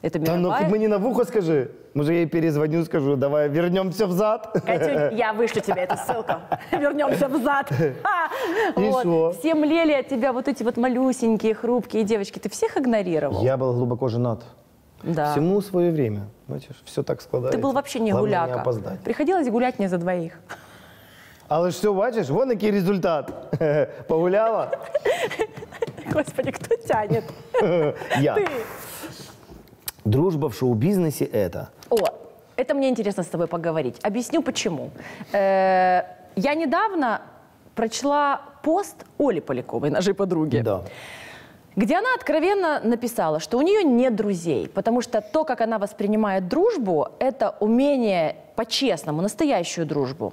Это Та ну мировая... хоть мені на вухо скажи. Може, я їй перезвоню, скажу, давай вернемся взад. Катюнь, я вышлю тебе эту ссылку. <laughs> Вернемся взад. <laughs> А, И вот. шо? Все млели от тебя вот эти вот малюсенькие, хрупкие девочки. Ты всех игнорировал? Я был глубоко женат. Да. Всему свое время. Бачиш, все так складається. Ты был вообще не Главное гуляка. не опоздать. Приходилось гулять не за двоих. Але ж все, бачиш, вон який результат. <laughs> Погуляла? Господи, кто тянет? Я. Ты. Дружба в шоу-бизнесе – это. О, это мне интересно с тобой поговорить. Объясню почему. Э, Я недавно прочла пост Оли Поляковой, нашей подруги. Да. где она откровенно написала, что у нее нет друзей, потому что то, как она воспринимает дружбу, это умение по-честному, настоящую дружбу.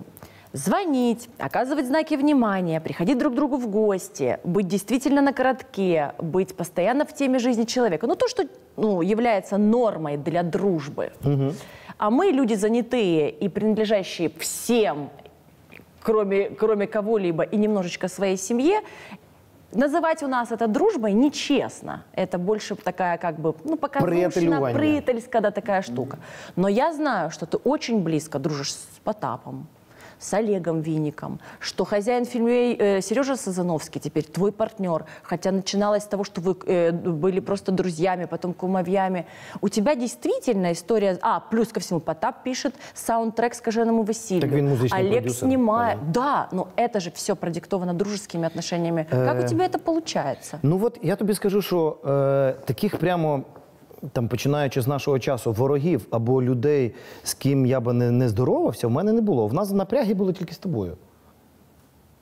Звонить, оказывать знаки внимания, приходить друг к другу в гости, быть действительно на коротке, быть постоянно в теме жизни человека. Ну, то, что ну, является нормой для дружбы. А мы, люди занятые и принадлежащие всем, кроме, кроме кого-либо и немножечко своей семье, называть у нас это дружбой нечестно. Это больше такая как бы, ну, Приятелювання. приятельская, да, такая штука. Но я знаю, что ты очень близко дружишь с Потапом, с Олегом Винником, что хозяин фильмей э, Сережа Сазановский теперь твой партнер, хотя начиналось с того, что вы э, были просто друзьями, потом кумовьями. У тебя действительно история... А, плюс ко всему, Потап пишет саундтрек «Скаженому Василию». Так він музичний Олег продюсер, снимает. Да, но это же все продиктовано дружескими отношениями. Как у тебя это получается? Ну от я тобі скажу, що е, таких прямо. там, починаючи з нашого часу, ворогів або людей, з ким я би не, не здоровався, в мене не було. В нас напряги були тільки з тобою.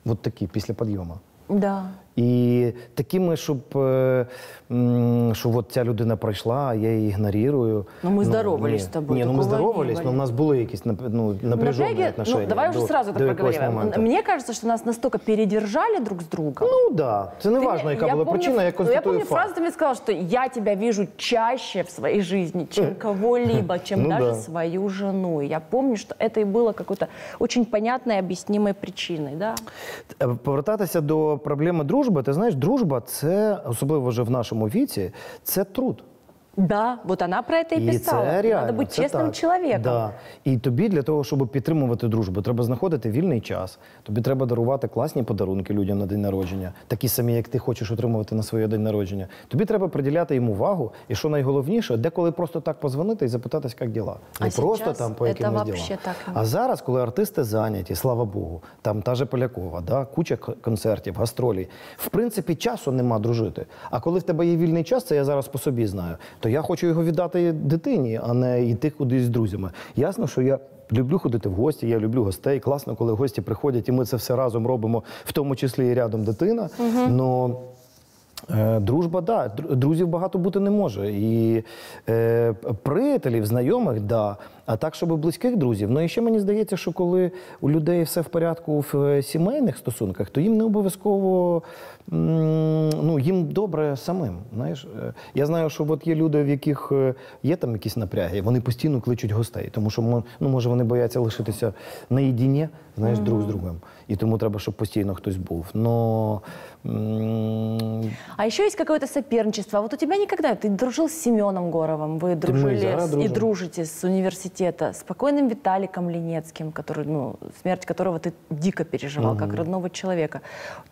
От такі, після підйому. Да. І такими, щоб, е, м, що от ця людина пройшла, а я її ігнорую. Ну, ми здоровались ні. з тобою, Ні, ну ми такого не здоровались, было. але у нас були якісь нап- ну, напряжені Напряги- отношения. ну, давай уже до- сразу до так якогось поговорим. моменту. Мне кажется, что нас настолько передержали друг с другом. Ну так, да. це не Ты важно, мне- яка я була помню- причина, я ну, Я констатую помню факт. фразу, ты мне сказал, что я тебя вижу чаще в своей жизни, чем кого-либо, чем <laughs> Ну даже да. свою жену. И Я помню, что это и было какой-то очень понятной, объяснимой причиной, да? Е, Повертатися до проблеми дружби, ти знаєш, дружба це, особливо вже в нашому віці, це труд. Да, вот она про это и, писала. це реально, Надо быть це честным так. человеком. Да. І тобі для того, щоб підтримувати дружбу, треба знаходити вільний час. Тобі треба дарувати класні подарунки людям на день народження, такі самі, як ти хочеш отримувати на своє день народження. Тобі треба приділяти їм увагу. І що найголовніше, деколи просто так позвонити і запитатись, як діла. А Не просто сейчас там по это якимось вообще ділам. так. А зараз, коли артисти зайняті, слава Богу, там та же Полякова, да, куча к- концертів, гастролей. В принципі, часу нема дружити. А коли в тебе є вільний час, це я зараз по собі знаю, то я хочу його віддати дитині, а не йти кудись з друзями. Ясно, що я. Люблю ходити в гості, я люблю гостей. Класно, коли гості приходять, і ми це все разом робимо, в тому числі і рядом дитина. Но Е, Дружба, да, друзів багато бути не може. І е, приятелів, знайомих, да. А так, щоб близьких друзів. Ну і ще мені здається, що коли у людей все в порядку в е, сімейних стосунках, то їм не обов'язково ну, їм добре самим. Знаєш, Е, я знаю, що от є люди, в яких е, є там якісь напряги, вони постійно кличуть гостей, тому що ну, може вони бояться лишитися наєдині, знаєш, друг з другом І тому треба, щоб постійно хтось був. Но м, А еще есть какое-то соперничество. А Вот у тебя никогда, ты дружил с Семеном Горовым, вы дружили зараз с- и дружим. дружите с университета. университета, спокойным Виталиком Ленецким, который, ну, смерть которого ты дико переживал, как родного человека,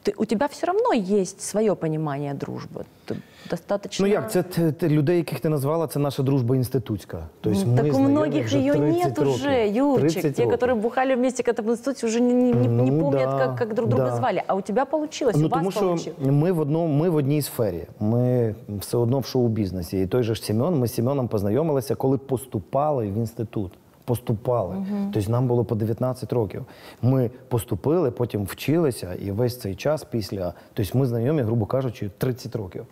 ты, у тебя все равно есть свое понимание дружбы. Ты достаточно... Ну як, це те- те людей, яких ти назвала, це наша дружба інститутська. Тобто Ну, ми так у многих вже ее 30 нет уже, Юрчик. 30 Те, которые бухали вместе когда в институте, уже не, не- не- не Ну, помнят, да, как, как друг друга да. звали. А у тебя получилось, Ну у вас тому що получилось. ми в одному, ми в одній сфері. Ми все одно в шоу-бізнесі. І той же ж Сімеон, ми з Сімеоном познайомилися, коли поступали в інститут. Поступали. Тобто нам було по 19 років. Ми поступили, потім вчилися, і весь цей час після. Тобто ми знайомі, грубо кажучи, 30 років.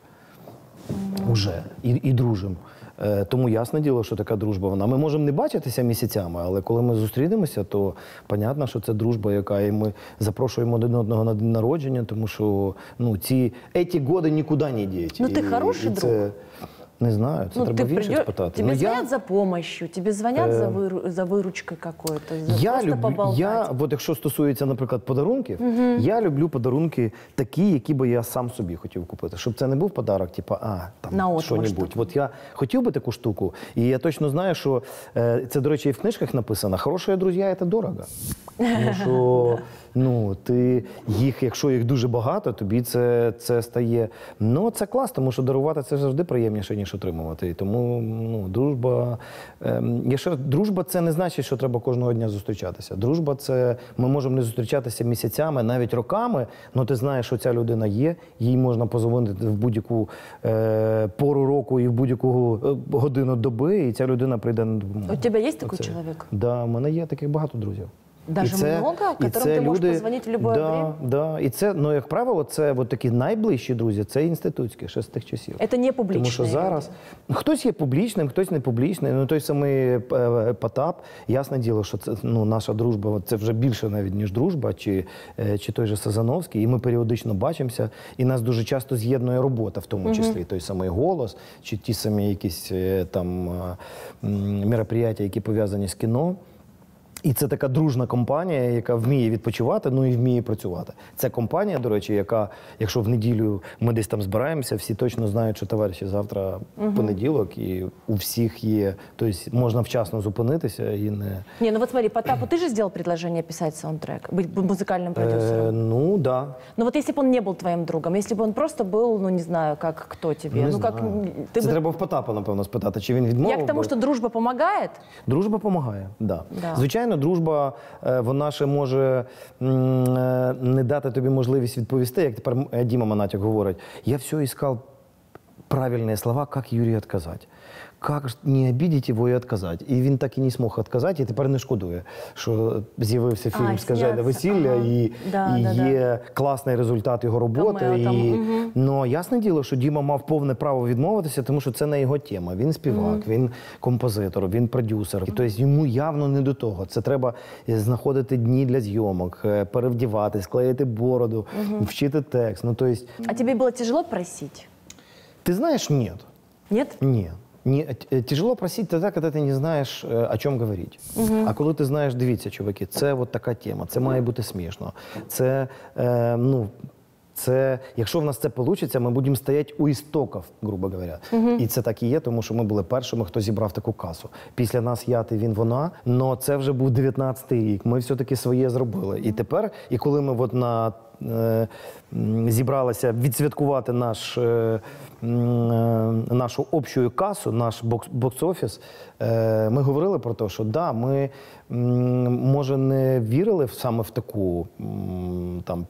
Уже і, і дружимо. Е, тому ясне діло, що така дружба вона. Ми можемо не бачитися місяцями, але коли ми зустрінемося, то понятно, що це дружба, яка і ми запрошуємо один одного на день народження, тому що ну ці еті годи нікуди не діють. Ну, ти І- хороший і це, Не знаю, це Ну, треба ты в інших придё- спитати. Тебе ну, звонят за помощью, тебе звонят за, выру- за выручкой какой-то, за Я просто люблю, поболтать. я, от якщо стосується, наприклад, подарунків, я люблю подарунки такі, які би я сам собі хотів купити. Щоб це не був подарок, типу, а, там, На отмашь що-небудь. От я хотів би таку штуку, і я точно знаю, що е, це, до речі, і в книжках написано: хороші друзі це дорого. Тому що <laughs> ну, ти їх, якщо їх дуже багато, тобі це, це стає. Ну, це клас, тому що дарувати це завжди приємніше, ніж отримувати. І тому ну, дружба. Ем, якщо дружба це не значить, що треба кожного дня зустрічатися. Дружба це ми можемо не зустрічатися місяцями, навіть роками, але ти знаєш, що ця людина є, їй можна позвонити в будь-яку е, пору року і в будь-яку е, годину доби, і ця людина прийде на допомогу. У тебя есть такой Оце. человек? Да, у мене є таких багато друзів. Даже много, которым ты можешь позвонить в любое да, время? Да. І це, ну, як правило, це от такі найближчі друзі, це інститутські, ще з тих часів. Это не публичные Тому що люди. зараз хтось є публічним, хтось не публічний. Ну той самий е, Потап, ясне діло, що це ну наша дружба, от це вже більше навіть ніж дружба, чи, е, чи той же Сазановський. І ми періодично бачимося, і нас дуже часто з'єднує робота, в тому числі той самий голос, чи ті самі якісь е, там е, м, мероприятия, які пов'язані з кіно. І це така дружна компанія, яка вміє відпочивати, ну і вміє працювати. Це компанія, до речі, яка, якщо в неділю ми десь там збираємося, всі точно знають, що товариші завтра понеділок, і у всіх є. Тобто можна вчасно зупинитися і не Не, ну вот смотри, Потапу, ты же сделал предложение писать саундтрек, быть музыкальным продюсером. е, ну да. Но вот если бы он не был твоим другом, если бы он просто был, ну не знаю, как кто тебе, Не ну как знаю. м, ты Це бы- треба в Потапа, напевно, спитати, чи він відмовив. Я к тому, би. что дружба помогает. Дружба допомагає, да. Да. Звичайно, дружба е, вона ще може е, не дати тобі можливість відповісти, як тепер Діма Манатюк говорить. Я все іскав правильні слова, як Юрію відказати. Ж не обидеть його і відказати. І він так і не змог відказати, і тепер не шкодує, що з'явився фільм Скажене зняться. весілля, Ага. і, Да, і да, да. є класний результат його роботи. Камео там, І... Ну, ясне діло, що Діма мав повне право відмовитися, тому що це не його тема. Він співак, він композитор, він продюсер. Тобто йому явно не до того. Це треба е, знаходити дні для зйомок, е, перевдівати, склеїти бороду, вчити текст. Ну, тобто, А тебе было тяжело просить? ти знаєш, ні. Нет? Ні. Не, э, тяжело просить тогда, когда ты не знаєш, е, о чому говорити. А коли ти знаєш, дивіться, чуваки, це от така тема, це має бути смішно. Це, е, ну, це, якщо в нас це вийде, ми будемо стояти у істоків, грубо говоря. І це так і є, тому що ми були першими, хто зібрав таку касу. Після нас я, ти, він, вона. Но це вже був 19-й рік. Ми все-таки своє зробили. І тепер, і коли ми от на е, м, зібралися відсвяткувати наш, е, е, нашу общу касу, наш бокс- бокс-офіс, ми говорили про те, що да, ми може не вірили саме в таку там.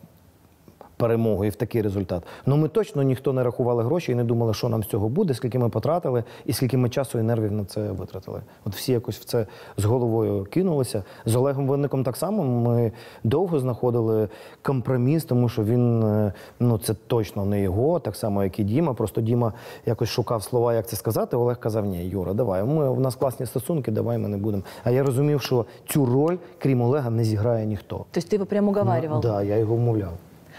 Перемогу і в такий результат. Ну ми точно ніхто не рахували гроші і не думали, що нам з цього буде, скільки ми потратили, і скільки ми часу і нервів на це витратили. От всі якось в це з головою кинулися. З Олегом Винником так само ми довго знаходили компроміс, тому що він е, ну це точно не його, так само, як і Діма. Просто Діма якось шукав слова, як це сказати. Олег казав: Ні, Юра, давай. Ми у нас класні стосунки, давай ми не будемо. А я розумів, що цю роль, крім Олега, не зіграє ніхто. То есть ты его прям уговаривал? Да, я його вмовляв.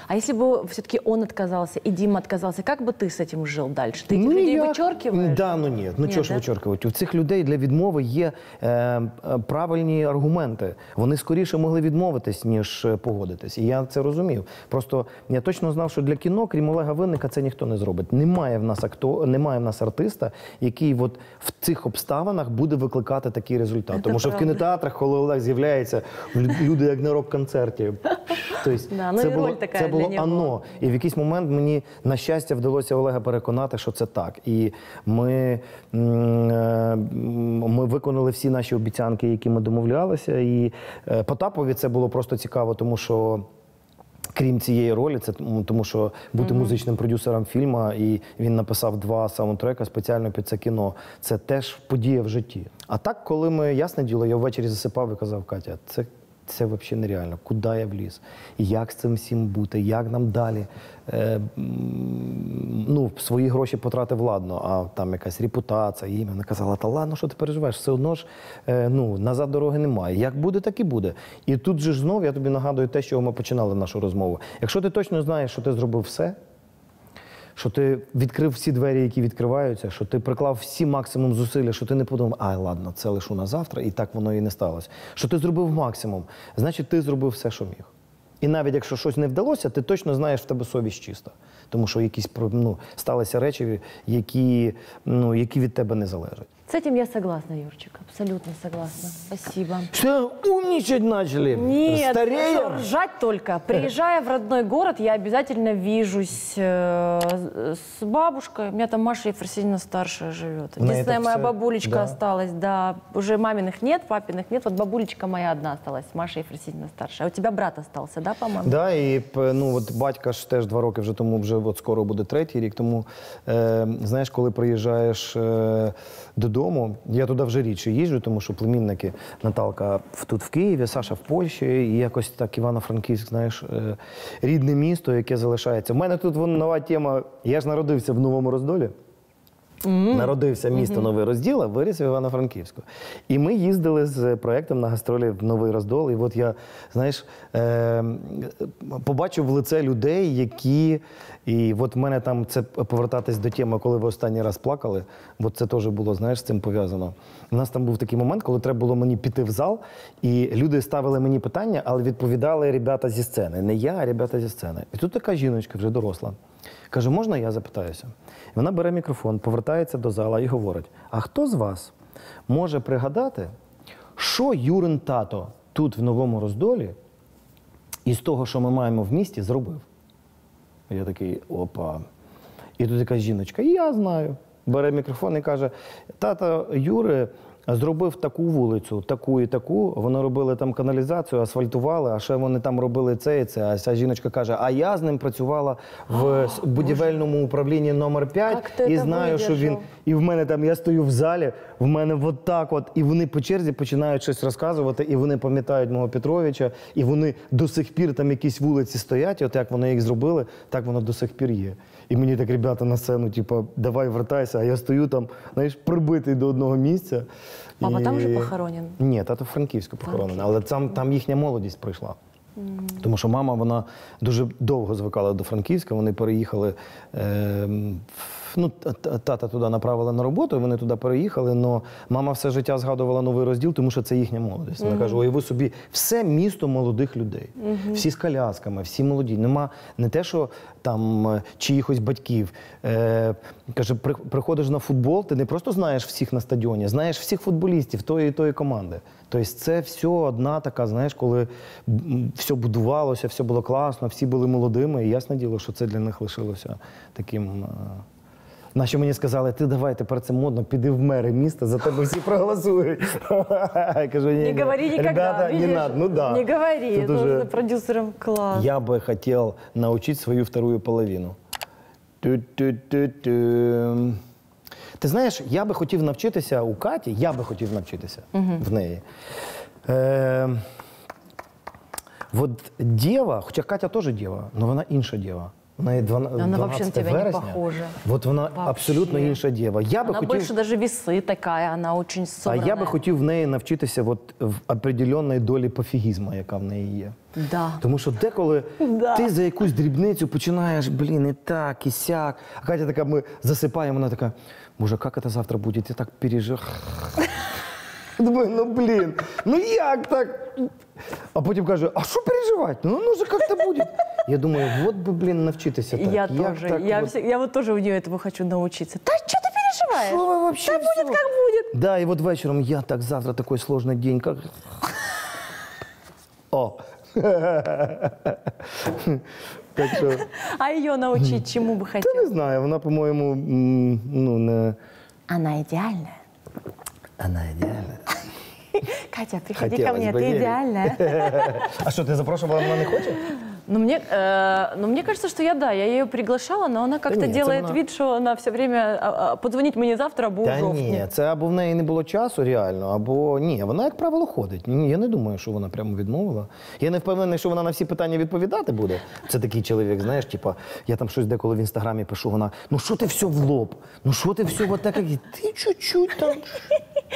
А если бы все-таки он отказался и Дима отказался, как бы ты с этим жил дальше? Ты этих Ну, людей ніяк. вычеркиваешь? Да, ну ні. Ну Ні, чого ж да? вичоркувати? У цих людей для відмови є е, е, правильні аргументи. Вони скоріше могли відмовитись, ніж е, погодитись. І я це розумів. Просто я точно знав, що для кіно, крім Олега Винника, це ніхто не зробить. Немає в нас акто, немає в нас артиста, який от в цих обставинах буде викликати такий результат. Тому що в правда. кінотеатрах, коли Олег з'являється, лю- люди як на рок-концерті. <laughs> Тобто, Да, ну це і було, роль така це для було ано. І в якийсь момент мені на щастя вдалося Олега переконати, що це так. І ми, е, ми виконали всі наші обіцянки, які ми домовлялися. І е, Потапові це було просто цікаво, тому що. Крім цієї ролі, це тому, що бути музичним продюсером фільму, і він написав два саундтрека спеціально під це кіно. Це теж подія в житті. А так, коли ми ясне діло, я ввечері засипав і казав, Катя, це, це взагалі нереально. Куди я вліз? Як з цим всім бути? Як нам далі? Е, ну, свої гроші потратив ладно, а там якась репутація, ім'я. Вона казала, та ладно, що ти переживаєш? Все одно ж е, ну, назад дороги немає. Як буде, так і буде. І тут же ж знов я тобі нагадую те, чого ми починали нашу розмову. Якщо ти точно знаєш, що ти зробив все, що ти відкрив всі двері, які відкриваються, що ти приклав всі максимум зусилля, що ти не подумав, ай, ладно, це лишу на завтра, і так воно і не сталося. Що ти зробив максимум, значить, ти зробив все, що міг. І навіть якщо щось не вдалося, ти точно знаєш, в тебе совість чиста. Тому що якісь ну, сталися речі, які, ну, які від тебе не залежать. С этим я согласна, Юрчик, абсолютно согласна. Спасибо. Все, умничать начали. Нет, Стареем. что ржать только. Приезжая в родной город, я обязательно вижусь э, с бабушкой. У меня там Маша Ефросиньевна старшая живет. На Единственная это моя всё, бабулечка да. осталась, да. Уже маминых нет, папиных нет. Вот бабулечка моя одна осталась, Маша Ефросиньевна старшая. А у тебя брат остался, да, по-моему? Да, і п- ну от батька ж теж два роки вже тому, вже от скоро буде третій рік. Тому е, знаєш, коли приїжджаєш е, додому, я туди вже рідше їжджу, тому що племінники Наталка тут в Києві, Саша в Польщі, і якось так Івано-Франківськ, знаєш, е, рідне місто, яке залишається. У мене тут вон нова тема. Я ж народився в Новому Роздолі. Народився місто Новий Розділ, а виріс в Івано-Франківську. І ми їздили з проєктом на гастролі в Новий Роздол. І от я, знаєш, е, побачив в лице людей, які. І от в мене там це повертатись до теми, коли ви останній раз плакали. От це теж було, знаєш, з цим пов'язано. У нас там був такий момент, коли треба було мені піти в зал, і люди ставили мені питання, але відповідали ребята зі сцени. Не я, а ребята зі сцени. І тут така жіночка вже доросла. Каже, можна я запитаюся? І вона бере мікрофон, повертається до зала і говорить: а хто з вас може пригадати, що Юрин тато тут в новому роздолі із того, що ми маємо в місті, зробив? Я такий, опа. І тут якась жіночка, я знаю. Бере мікрофон і каже: тато Юри зробив таку вулицю, таку і таку. Вони робили там каналізацію, асфальтували, а ще вони там робили це і це. А ця жіночка каже: А я з ним працювала в <gasps> будівельному управлінні номер 5 і знаю, що він. І в мене там я стою в залі, в мене от так от, і вони по черзі починають щось розказувати, і вони пам'ятають мого Петровича, і вони до сих пір там якісь вулиці стоять, от як вони їх зробили, так воно до сих пір є. І мені так ребята на сцену, типу, давай вертайся, а я стою там, знаєш, прибитий до одного місця. Папа там же похоронен? Ні, тато Франківську похоронений, але там, там їхня молодість прийшла. Тому що мама вона дуже довго звикала до Франківська. Вони переїхали. Е, ну, тата туди направили на роботу, вони туди переїхали. але мама все життя згадувала новий розділ, тому що це їхня молодість. Вона каже: уяви собі, все місто молодих людей, всі з колясками, всі молоді. Нема не те, що там е, чиїхось батьків. Е, каже, при, приходиш на футбол, ти не просто знаєш всіх на стадіоні, знаєш всіх футболістів тої і тої команди. Тобто це все одна така, знаєш, коли все будувалося, все було класно, всі були молодими, і ясне діло, що це для них лишилося таким. Е, Наші мені сказали, ти давай тепер це модно, піди в мери міста, за тебе всі проголосують. <laughs> Я кажу, ні, Не говори ребята, не надо. Ну да. Не говори, Тут уже- уже продюсером класс. Я бы хотел научить свою вторую половину. Ту-ту-ту-ту. Ти знаєш, я би хотів навчитися у Каті, я би хотів навчитися в неї. Е, от дєва, хоча Катя теж дєва, але вона інша дєва. У неї 12, Вона вообще на тебе не вересня. похожа. От вона Вообще. абсолютно інша дєва. Я би Она хотів, больше даже весы такая, она очень а собранная. я би хотів в неї навчитися от в определенної долі пофігізму, яка в неї є. Да. Тому що деколи Да. ти за якусь дрібницю починаєш, блін, і так, і сяк. А Катя така, ми засипаємо, вона така, боже, як це завтра буде? Я так пережив. Думаю, ну блін, ну як так? А потім каже, а що переживати? Ну, ну же як-то буде. Я думаю, от би, блін, навчитися так. я Як тоже. так я, от? все- я вот тоже у нее этого хочу научиться. Да что ты переживаешь? Що ви вообще Да будет всё? как будет. Да, і от вечором я так завтра такий сложний день. Как... О. так що, А ее научить чему бы я хотел? не знаю, вона, по-моєму, м, ну, не... Она идеальная. Вона идеальна. <laughs> Катя, приходи Хотелось ко мне, бы ты верить. идеальная. <laughs> А что, ты запрошувала, вона не хоче? Ну мне, э, ну, мне кажется, что я, да, я ее приглашала, но она как-то нет, это делает она- вид, что она все время а, а, позвонить мне завтра, або Та жовтні. ні, це або в неї не було часу реально, або ні. Вона, як правило, ходить. Ні, я не думаю, що вона прямо відмовила. Я не впевнений, що вона на всі питання відповідати буде. Це такий чоловік, знаєш, типа, я там щось деколи в інстаграмі пишу, вона, ну що ти все в лоб? Ну що ти все вот так, як і ти чуть-чуть там.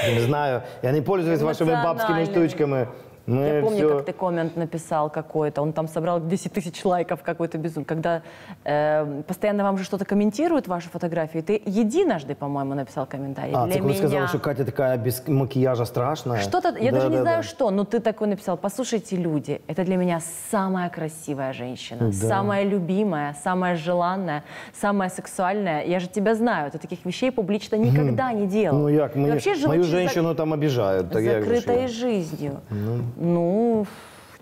Я не знаю, я не пользуюсь вашими бабськими Эмоциональный. штучками. Ми Я помню, всё- как ты коммент написал какой-то, он там собрал 10 тысяч лайков какой-то безум. Когда э, постоянно вам же что-то комментируют ваши фотографии, ты единожды, по-моему, написал комментарий А, для це коли меня. сказали, що Катя така без макіяжа страшна. Что-то, я даже не Да-да-да. знаю что, но ты такой написал. Послушайте, люди, это для меня самая красивая женщина, Да. самая любимая, самая желанная, самая сексуальная. Я же тебя знаю, ты таких вещей публично никогда не делал. Ну як, Ты мені, вообще жил мою очень зак- женщину там обіжають. Так як же ж закрытой я? жизнью. Ну. у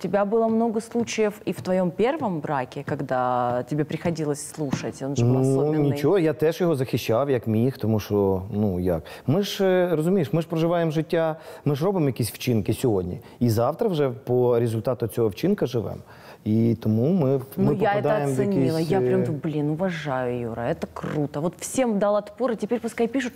тебя было много случаев и в твоем первом браке, когда тебе приходилось слушать, он же был Ну особенный. нічого, я теж його захищав як міг, тому що ну як. Ми ж е, розумієш, ми ж проживаємо життя, ми ж робимо якісь вчинки сьогодні. І завтра вже по результату цього вчинка живемо. І тому ми, ми Ну, я это попадаємо в оценила. якісь. Я прям, е, думаю, блин, уважаю, Юра, это круто. Вот всем дал отпор, и теперь пускай пишут,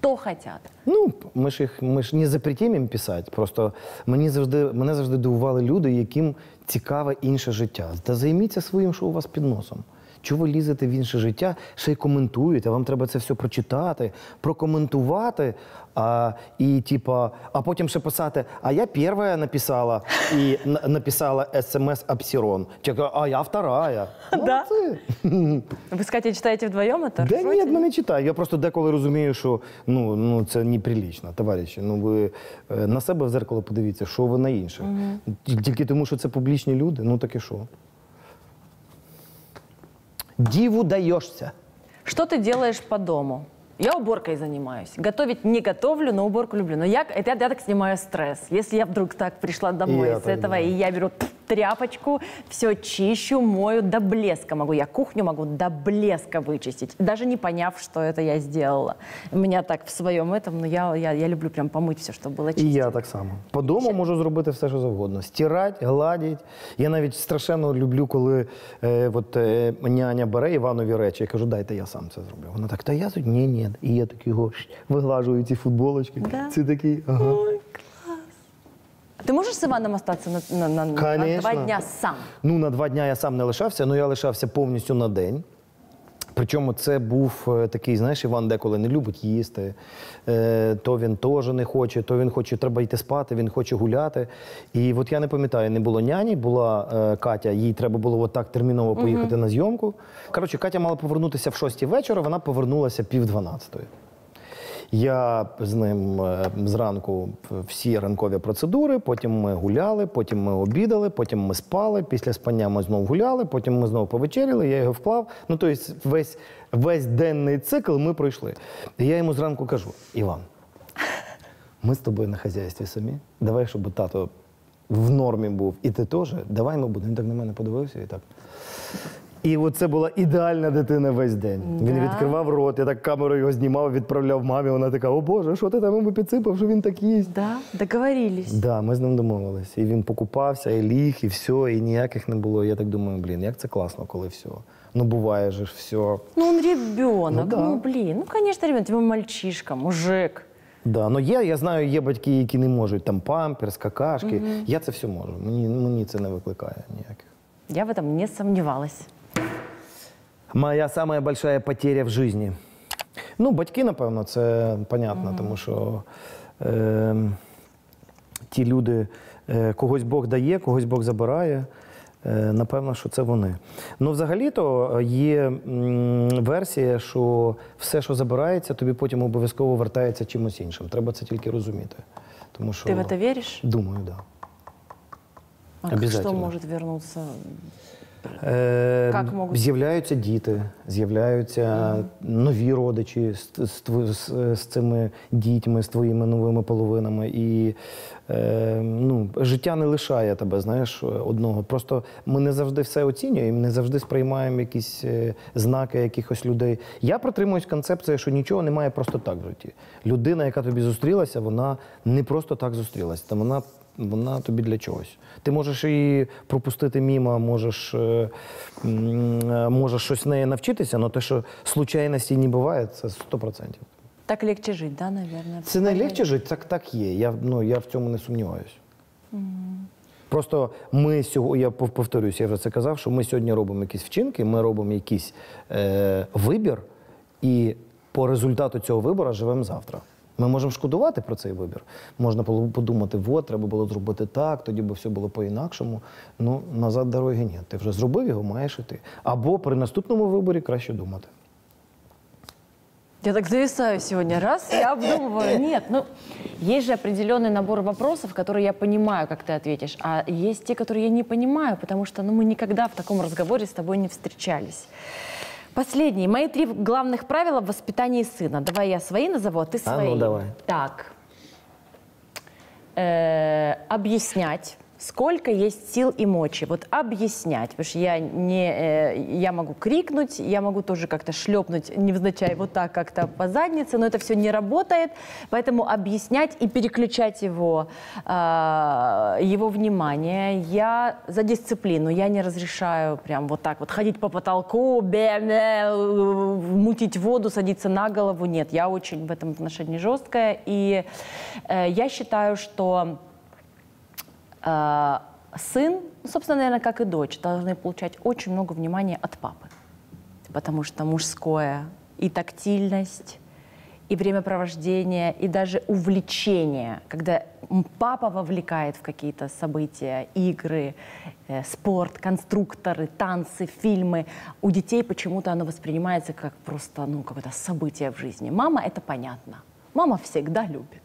что хотят. Ну, ми ж їх ми ж не запретім їм писати. Просто мені завжди мене завжди дивували люди, яким цікаве інше життя. Та займіться своїм, що у вас під носом. Чого ви лізете в інше життя, ще й коментуєте, вам треба це все прочитати, прокоментувати, а, і, типа, а потім ще писати, а я перша написала і написала смс Апсірон. А я вторая. <laughs> Да? Молодці. <laughs> Вы с Катей читаете вдвоем? Да ні, ну не читаю. Я просто деколи розумію, що ну, ну це неприлічно, товариші. Ну ви е, на себе в зеркало подивіться, що ви на інших. Тільки тому, що це публічні люди, ну так і що. Діву даєшся. Что ты делаешь по дому? Я уборкой занимаюсь. Готовить не готовлю, но уборку люблю. Но я, это, я, так снимаю стресс. Если я вдруг так пришла домой Я с этого, и я беру т- тряпочку, все чищу, мою до блеска могу. Я кухню могу до блеска вычистить, даже не поняв, что это я сделала. У меня так в своем этом, но я, я, я люблю прям помыть все, чтобы было чисто. І я так само. По дому можу зробити все, що завгодно. Стирати, гладити. Я навіть страшенно люблю, коли е, от, е, няня бере Іванові речі. Я кажу, дайте я сам це зроблю. Вона так, та я тут ні, ні. І я такий го, шш, виглажую ці футболочки. Да? Це такий, ага. Ты можешь с Иваном остаться на, на- на- на два дня сам? Ну, на два дня я сам не лишався, але я лишався повністю на день. Причому це був е, такий, знаєш, Іван деколи не любить їсти, е, то він теж не хоче, то він хоче, треба йти спати, він хоче гуляти. І от я не пам'ятаю, не було няні, була е, Катя, їй треба було от так терміново поїхати на зйомку. Коротше, Катя мала повернутися в 6 вечора, вона повернулася пів 12. Я з ним е, зранку всі ранкові процедури, потім ми гуляли, потім ми обідали, потім ми спали. Після спання ми знову гуляли, потім ми знову повечеряли, я його вклав. Ну, тобто весь, весь денний цикл ми пройшли. І я йому зранку кажу: Іван, ми з тобою на хазяйстві самі. Давай, щоб тато в нормі був, і ти теж. Давай ми будемо. Він так на мене подивився і так. І оце була ідеальна дитина весь день. Він Да. відкривав рот, я так камерою його знімав, відправляв мамі. Вона така: о Боже, що ти там йому підсипав, що він так їсть? Да, договорились. Да, ми з ним домовилися. І він покупався, і ліг, і все, і ніяких не було. Я так думаю, блін, як це класно, коли все. Ну буває же ж все. Ну, он ребенок. Ну, Ну, да. блин. Ну, конечно, ребенок. Тебе мальчишка, мужик. Да, ну є, я знаю, є батьки, які не можуть там памперс, какашки. Я це все можу. Мені, мені це не викликає ніяких. Я в этом не сомневалась. Моя самая большая потеря в житті. Ну, батьки, напевно, це понятно, тому що е, ті люди, е, когось Бог дає, когось Бог забирає. Е, напевно, що це вони. Ну, взагалі-то є м, версія, що все, що забирається, тобі потім обов'язково вертається чимось іншим. Треба це тільки розуміти. Тому що, Ты в это веришь? Думаю, так. Да. А что Обязательно. может вернуться? Е? З'являються діти, з'являються нові родичі з, з, з, з цими дітьми, з твоїми новими половинами. І е, ну, життя не лишає тебе, знаєш, одного. Просто ми не завжди все оцінюємо, не завжди сприймаємо якісь е, знаки якихось людей. Я притримуюсь концепції, що нічого немає просто так в житті. Людина, яка тобі зустрілася, вона не просто так зустрілася. Та вона вона тобі для чогось. Ти можеш її пропустити мімо, можеш, е, е, можеш щось з неї навчитися, але те, що случайності не буває, це 100%. Так легче жить, да, наверное? Це не легче жити, так, так є. Я, ну, я в цьому не сумніваюся. Просто ми сьогодні, я пов- повторюсь, я вже це казав, що ми сьогодні робимо якісь вчинки, ми робимо якийсь е, вибір, і по результату цього вибору живемо завтра. Ми можемо шкодувати про цей вибір. Можна було подумати, от, треба було зробити так, тоді би все було по-інакшому. Ну, назад дороги ні. Ти вже зробив його, маєш іти. Або при наступному виборі краще думати. Я так зависаю сегодня. Раз, я обдумываю. Нет, ну, есть же определенный набор вопросов, которые я понимаю, как ты ответишь. А есть те, которые я не понимаю, потому что ну, мы никогда в таком разговоре с тобой не встречались. Последние. Мои три главных правила в воспитании сына. Давай я свои назову, а ты А ну, свои. давай. Так. Э, объяснять, Сколько есть сил и мочи. Вот объяснять. Потому что я, не, э, я могу крикнуть, я могу тоже как-то шлепнуть, невзначай, вот так как-то по заднице, но это все не работает. Поэтому объяснять и переключать его, э, его внимание. Я за дисциплину. Я не разрешаю прям вот так вот ходить по потолку, бе- бе, мутить воду, садиться на голову. Нет, я очень в этом отношении жесткая. И э, я считаю, что сын, ну, собственно, наверное, как и дочь, должны получать очень много внимания от папы. Потому что мужское и тактильность, и времяпровождение, и даже увлечение, когда папа вовлекает в какие-то события, игры, э, спорт, конструкторы, танцы, фильмы, у детей почему-то оно воспринимается как просто ну, какое-то событие в жизни. Мама — это понятно. Мама всегда любит.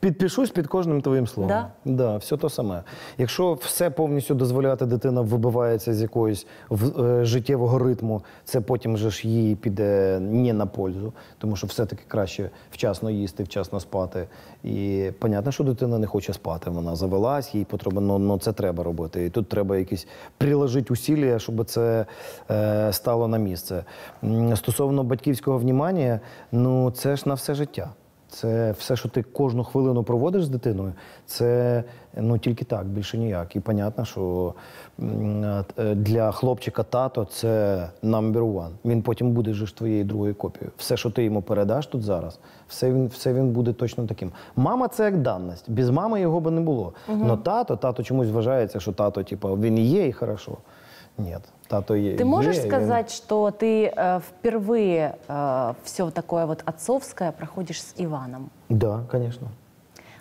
Підпишусь під кожним твоїм словом. Да? Да, все то саме. Якщо все повністю дозволяти, дитина вибивається з якогось в- е, життєвого ритму, це потім же ж їй піде не на пользу, тому що все-таки краще вчасно їсти, вчасно спати. І понятно, що дитина не хоче спати. Вона завелась, їй потрібно, ну, ну це треба робити. І тут треба якісь приложити усілля, щоб це е, стало на місце. Стосовно батьківського внімання, ну це ж на все життя. Це все, що ти кожну хвилину проводиш з дитиною, це ну тільки так, більше ніяк. І понятно, що е, для хлопчика тато це number one. Він потім буде ж твоєю другою копією. Все, що ти йому передаш тут зараз, все він, все він буде точно таким. Мама це як даність. Без мами його би не було. Но тато, тато чомусь вважається, що тато, типу, він є, і хорошо. Ні, тато є. Ты можешь є, він- сказать, что ты э, впервые все такое вот отцовское проходишь с Иваном? Да, звісно.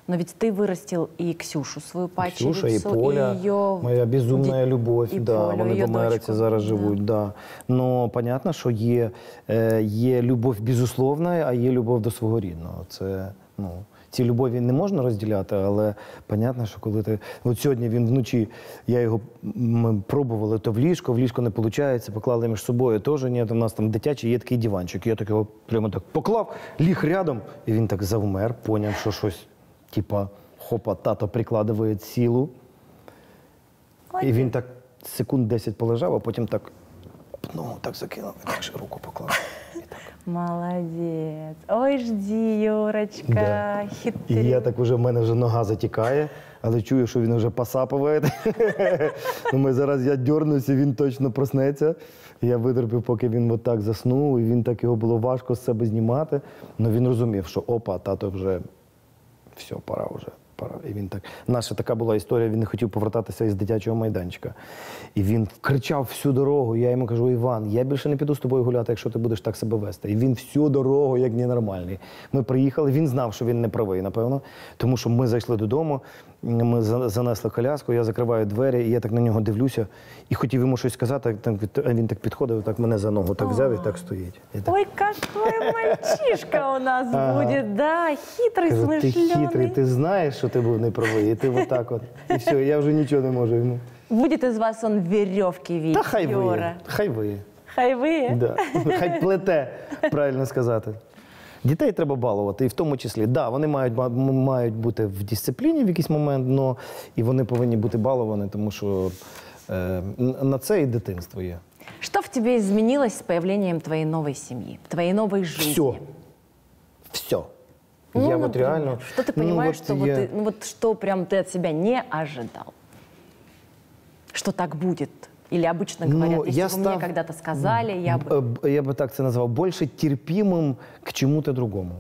Но ведь ты вырастил и Ксюшу, свою падчерицу, Ксюша і Поля, и ее... моя безумна любов. и да, Полю, вони ее в Америці дочку. зараз Да. живуть. Да. Ну, понятно, що є, е, є любов безусловна, а є любов до свого рідного. Це, ну, ці любові не можна розділяти, але понятно, що коли ти. От сьогодні він вночі, я його ми пробували то в ліжко, в ліжко не виходить, поклали між собою теж ні. У нас там дитячий є такий диванчик. Я так його прямо так поклав, ліг рядом, і він так завмер, поняв, що щось, типа, хопа, тато прикладує сілу. І він так секунд 10 полежав, а потім так ногу так закинув, і так ще руку поклав. Так. Молодец. Ой, жди, Юрочка, Да. І я так уже, в мене вже нога затікає, але чую, що він вже посапує. <laughs> ну, ми зараз я дьорнуся, він точно проснеться. Я витерпів, поки він отак заснув, і він так його було важко з себе знімати. Ну він розумів, що опа, тато вже все, пора вже. Пора. І він так. Наша така була історія, він не хотів повертатися із дитячого майданчика. І він кричав всю дорогу. Я йому кажу: Іван, я більше не піду з тобою гуляти, якщо ти будеш так себе вести. І він всю дорогу, як ненормальний. Ми приїхали, він знав, що він не правий, напевно. Тому що ми зайшли додому, ми за- занесли коляску, я закриваю двері, і я так на нього дивлюся і хотів йому щось сказати. так- А він так підходив, так мене за ногу так взяв і так стоїть. І так. Ой, какой мальчишка у нас Ага. будет, да, хитрый, Кажу, ти хитрий, смышленый. ти знаєш, що ти був неправий, і ти отак от. І все, я вже нічого не можу йому. Будет из вас он веревки видеть, Та хай виє, Юра. хай виє. Хай вы. Да. Хай плете, правильно сказати. Дітей треба балувати, і в тому числі, да, вони мають, ба- м- мають бути в дисципліні в якийсь момент, но і вони повинні бути баловані, тому що е, н- на це і дитинство є. Что в тебе изменилось с появлением твоей новой семьи, твоей новой жизни? Все. Все. Ну, я от например, реально. Что ты ну, понимаешь, от что, вот я- ты, ну, вот что прям ты от себя не ожидал? Что так будет? Или обычно Ну, говорят, если я бы мне став- когда-то сказали, я бы... Э, б- я би так це назвав, більше терпімим к чому-то другому.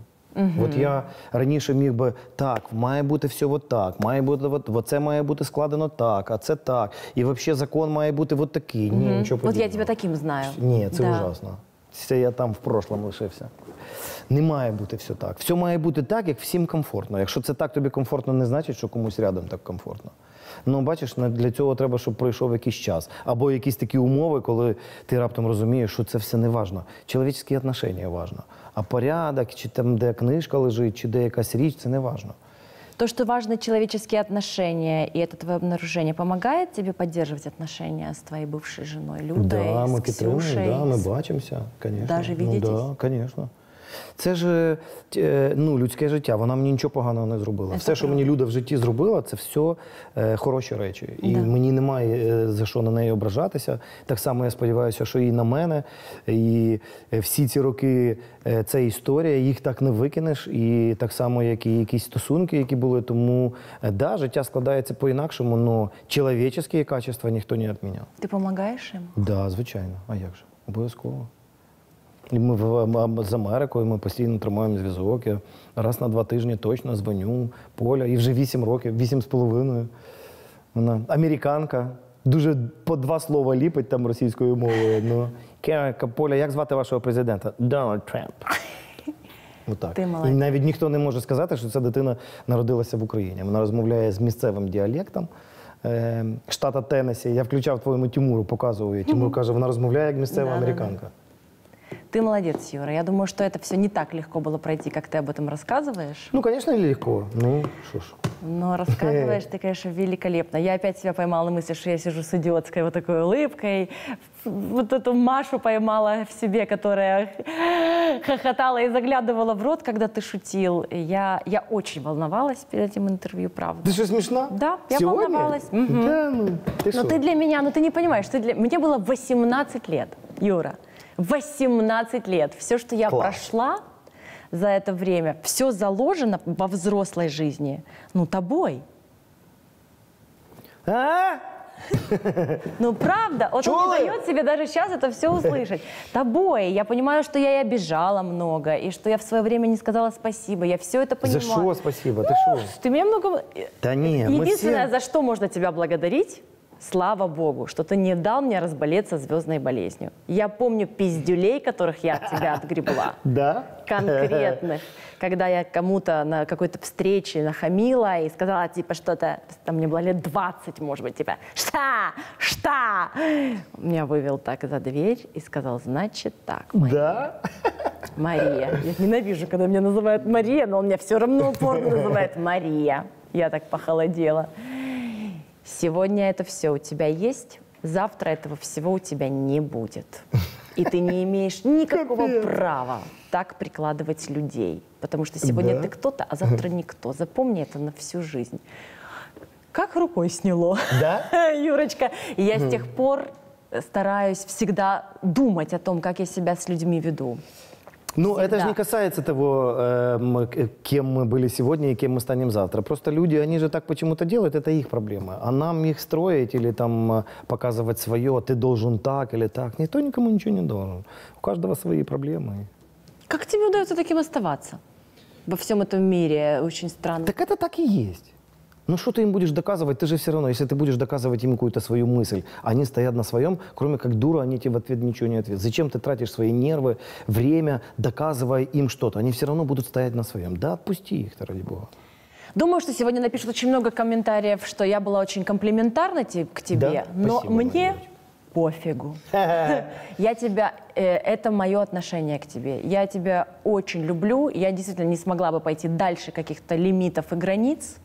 От я раніше міг би так, має бути все от так, має бути от, от це має бути складено так, а це так. І взагалі закон має бути от такий. Ні, нічого Вот я подібного. тебя таким знаю. Ні, це Да. ужасно. Це я там в прошлому лишився. Не має бути все так. Все має бути так, як всім комфортно. Якщо це так тобі комфортно, не значить, що комусь рядом так комфортно. Ну, бачиш, на- для цього треба, щоб пройшов якийсь час. Або якісь такі умови, коли ти раптом розумієш, що це все не важно. Чоловічські відношення важно. А порядок, чи там, де книжка лежить, чи де якась річ, це не важно. То, что важны человеческие отношения, и это твое обнаружение, помогает тебе поддерживать отношения с твоей бывшей женой Людой, Да, ми с підтримуємо, Ксюшей? да, ми с- бачимося, звісно. Даже ну, видитесь? да, звісно. Це ж е, ну, людське життя, вона мені нічого поганого не зробила. Це все, що мені Люда в житті зробила, це все е, хороші речі. І Да. мені немає е, за що на неї ображатися. Так само я сподіваюся, що і на мене. І всі ці роки це історія, їх так не викинеш. І так само, як і якісь стосунки, які були. Тому да, життя складається по-інакшому, але чоловічі качества ніхто не відміняв. Ты помогаешь им? Да, звичайно. А як же? Обов'язково. І ми з Америкою ми постійно тримаємо зв'язок. Я раз на два тижні точно дзвоню Поля. І вже вісім років, вісім з половиною. Вона американка. Дуже по два слова ліпить там російською мовою. Ну, Керка, Поля, як звати вашого президента? Дональд Трамп. <laughs> Отак. І навіть ніхто не може сказати, що ця дитина народилася в Україні. Вона розмовляє з місцевим діалектом е, штата Теннесі. Я включав твоєму Тимуру, показував її. Тимур каже, вона розмовляє як місцева американка. Ты молодец, Юра. Я думаю, что это все не так легко было пройти, как ты об этом рассказываешь. Ну, звісно, легко. Ну, що ж. Но рассказываешь ты, конечно, великолепно. Я опять себя поймала мысль, что я сижу с идиотской вот такой улыбкой. Вот эту Машу поймала в себе, которая хохотала и заглядывала в рот, когда ты шутил. Я, я очень волновалась перед этим интервью, правда. Ти що смішна? Да, я Сьогодні? волновалась. Мгм. Да, ну, ти Но що? ты для меня, ну ты не понимаешь, ты для... мне было 18 лет, Юра. 18 лет. Все, что я Класс. прошла за это время, все заложено во взрослой жизни, ну, тобой. А? Ну, правда, вот он не дает себе даже сейчас это все услышать. Тобой. Я понимаю, что я и обижала много, и что я в свое время не сказала спасибо. Я все это За понимаю. що спасибо? Ти що? Ты меня много... Ні, ми Единственное, за что можно тебя благодарить, слава богу, что ты не дал мне разболеться звездной болезнью. Я помню пиздюлей, которых я от тебя отгребла. <laughs> Да? Конкретных. Когда я кому-то на какой-то встрече нахамила и сказала, типа, что-то, там мне было лет 20, может быть, типа, что? Что? Меня вывел так за дверь и сказал, значит так, Мария. Да? Мария. Я ненавижу, когда меня называют Мария, но он меня все равно упорно называет Мария. Я так похолодела. Сегодня это все у тебя есть, завтра этого всего у тебя не будет. И ты не имеешь <laughs> никакого права так прикладывать людей. Потому что сегодня Да? ты кто-то, а завтра никто. Запомни это на всю жизнь. Как рукой сняло. Да? <laughs> Юрочка. И я с тех пор стараюсь всегда думать о том, как я себя с людьми веду. Ну, это же Всегда. не касается того, э, мы- к- кем мы были сегодня и кем мы станем завтра. Просто люди, они же так почему-то делают, это их проблемы. А нам их строить или там э, показывать свое, ты должен так или так. Никто никому ничего не должен. У каждого свои проблемы. Как тебе удается таким оставаться? Во всем этом мире очень странно. Так это так и есть. Ну что ты им будешь доказывать? Ты же все равно, если ты будешь доказывать им какую-то свою мысль, они стоят на своем, кроме как дура, они тебе в ответ ничего не ответят. Зачем ты тратишь свои нервы, время, доказывая им что-то? Они все равно будут стоять на своем. Да отпусти их-то, ради бога. Думаю, что сегодня напишут очень много комментариев, что я была очень комплиментарна к тебе, Да? но Спасибо, мне пофигу. <laughs> Я тебя, э, это мое отношение к тебе. Я тебя очень люблю. Я действительно не смогла бы пойти дальше каких-то лимитов и границ.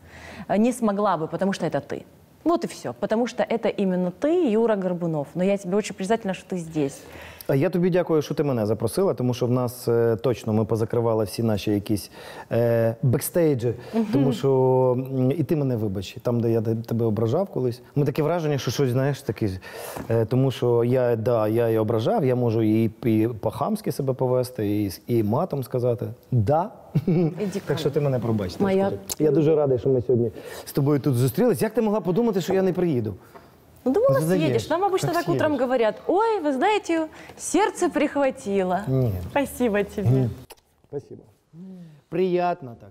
Э, Не смогла бы, потому что это ты. Вот и все. Потому что это именно ты, Юра Горбунов. Но я тебе очень признательна, что ты здесь. А я тобі дякую, що ти мене запросила, тому що в нас е, точно ми позакривали всі наші якісь е, бекстейджі, тому що м, і ти мене вибач, там, де я те- тебе ображав колись. Ми таке враження, що щось знаєш таке. Е, тому що я, да, я і ображав, я можу і, і по-хамськи себе повести, і, з- і матом сказати. Да. Так що ти мене пробач. Моя- Господи. Я дуже радий, що ми сьогодні з тобою тут зустрілись. Як ти могла подумати, що я не приїду? Ну, думала, Заедешь. съедешь. Нам обычно Как так утром съедешь? говорят, ой, вы знаете, сердце прихватило. Нет. Спасибо тебе. Спасибо. Приятно так.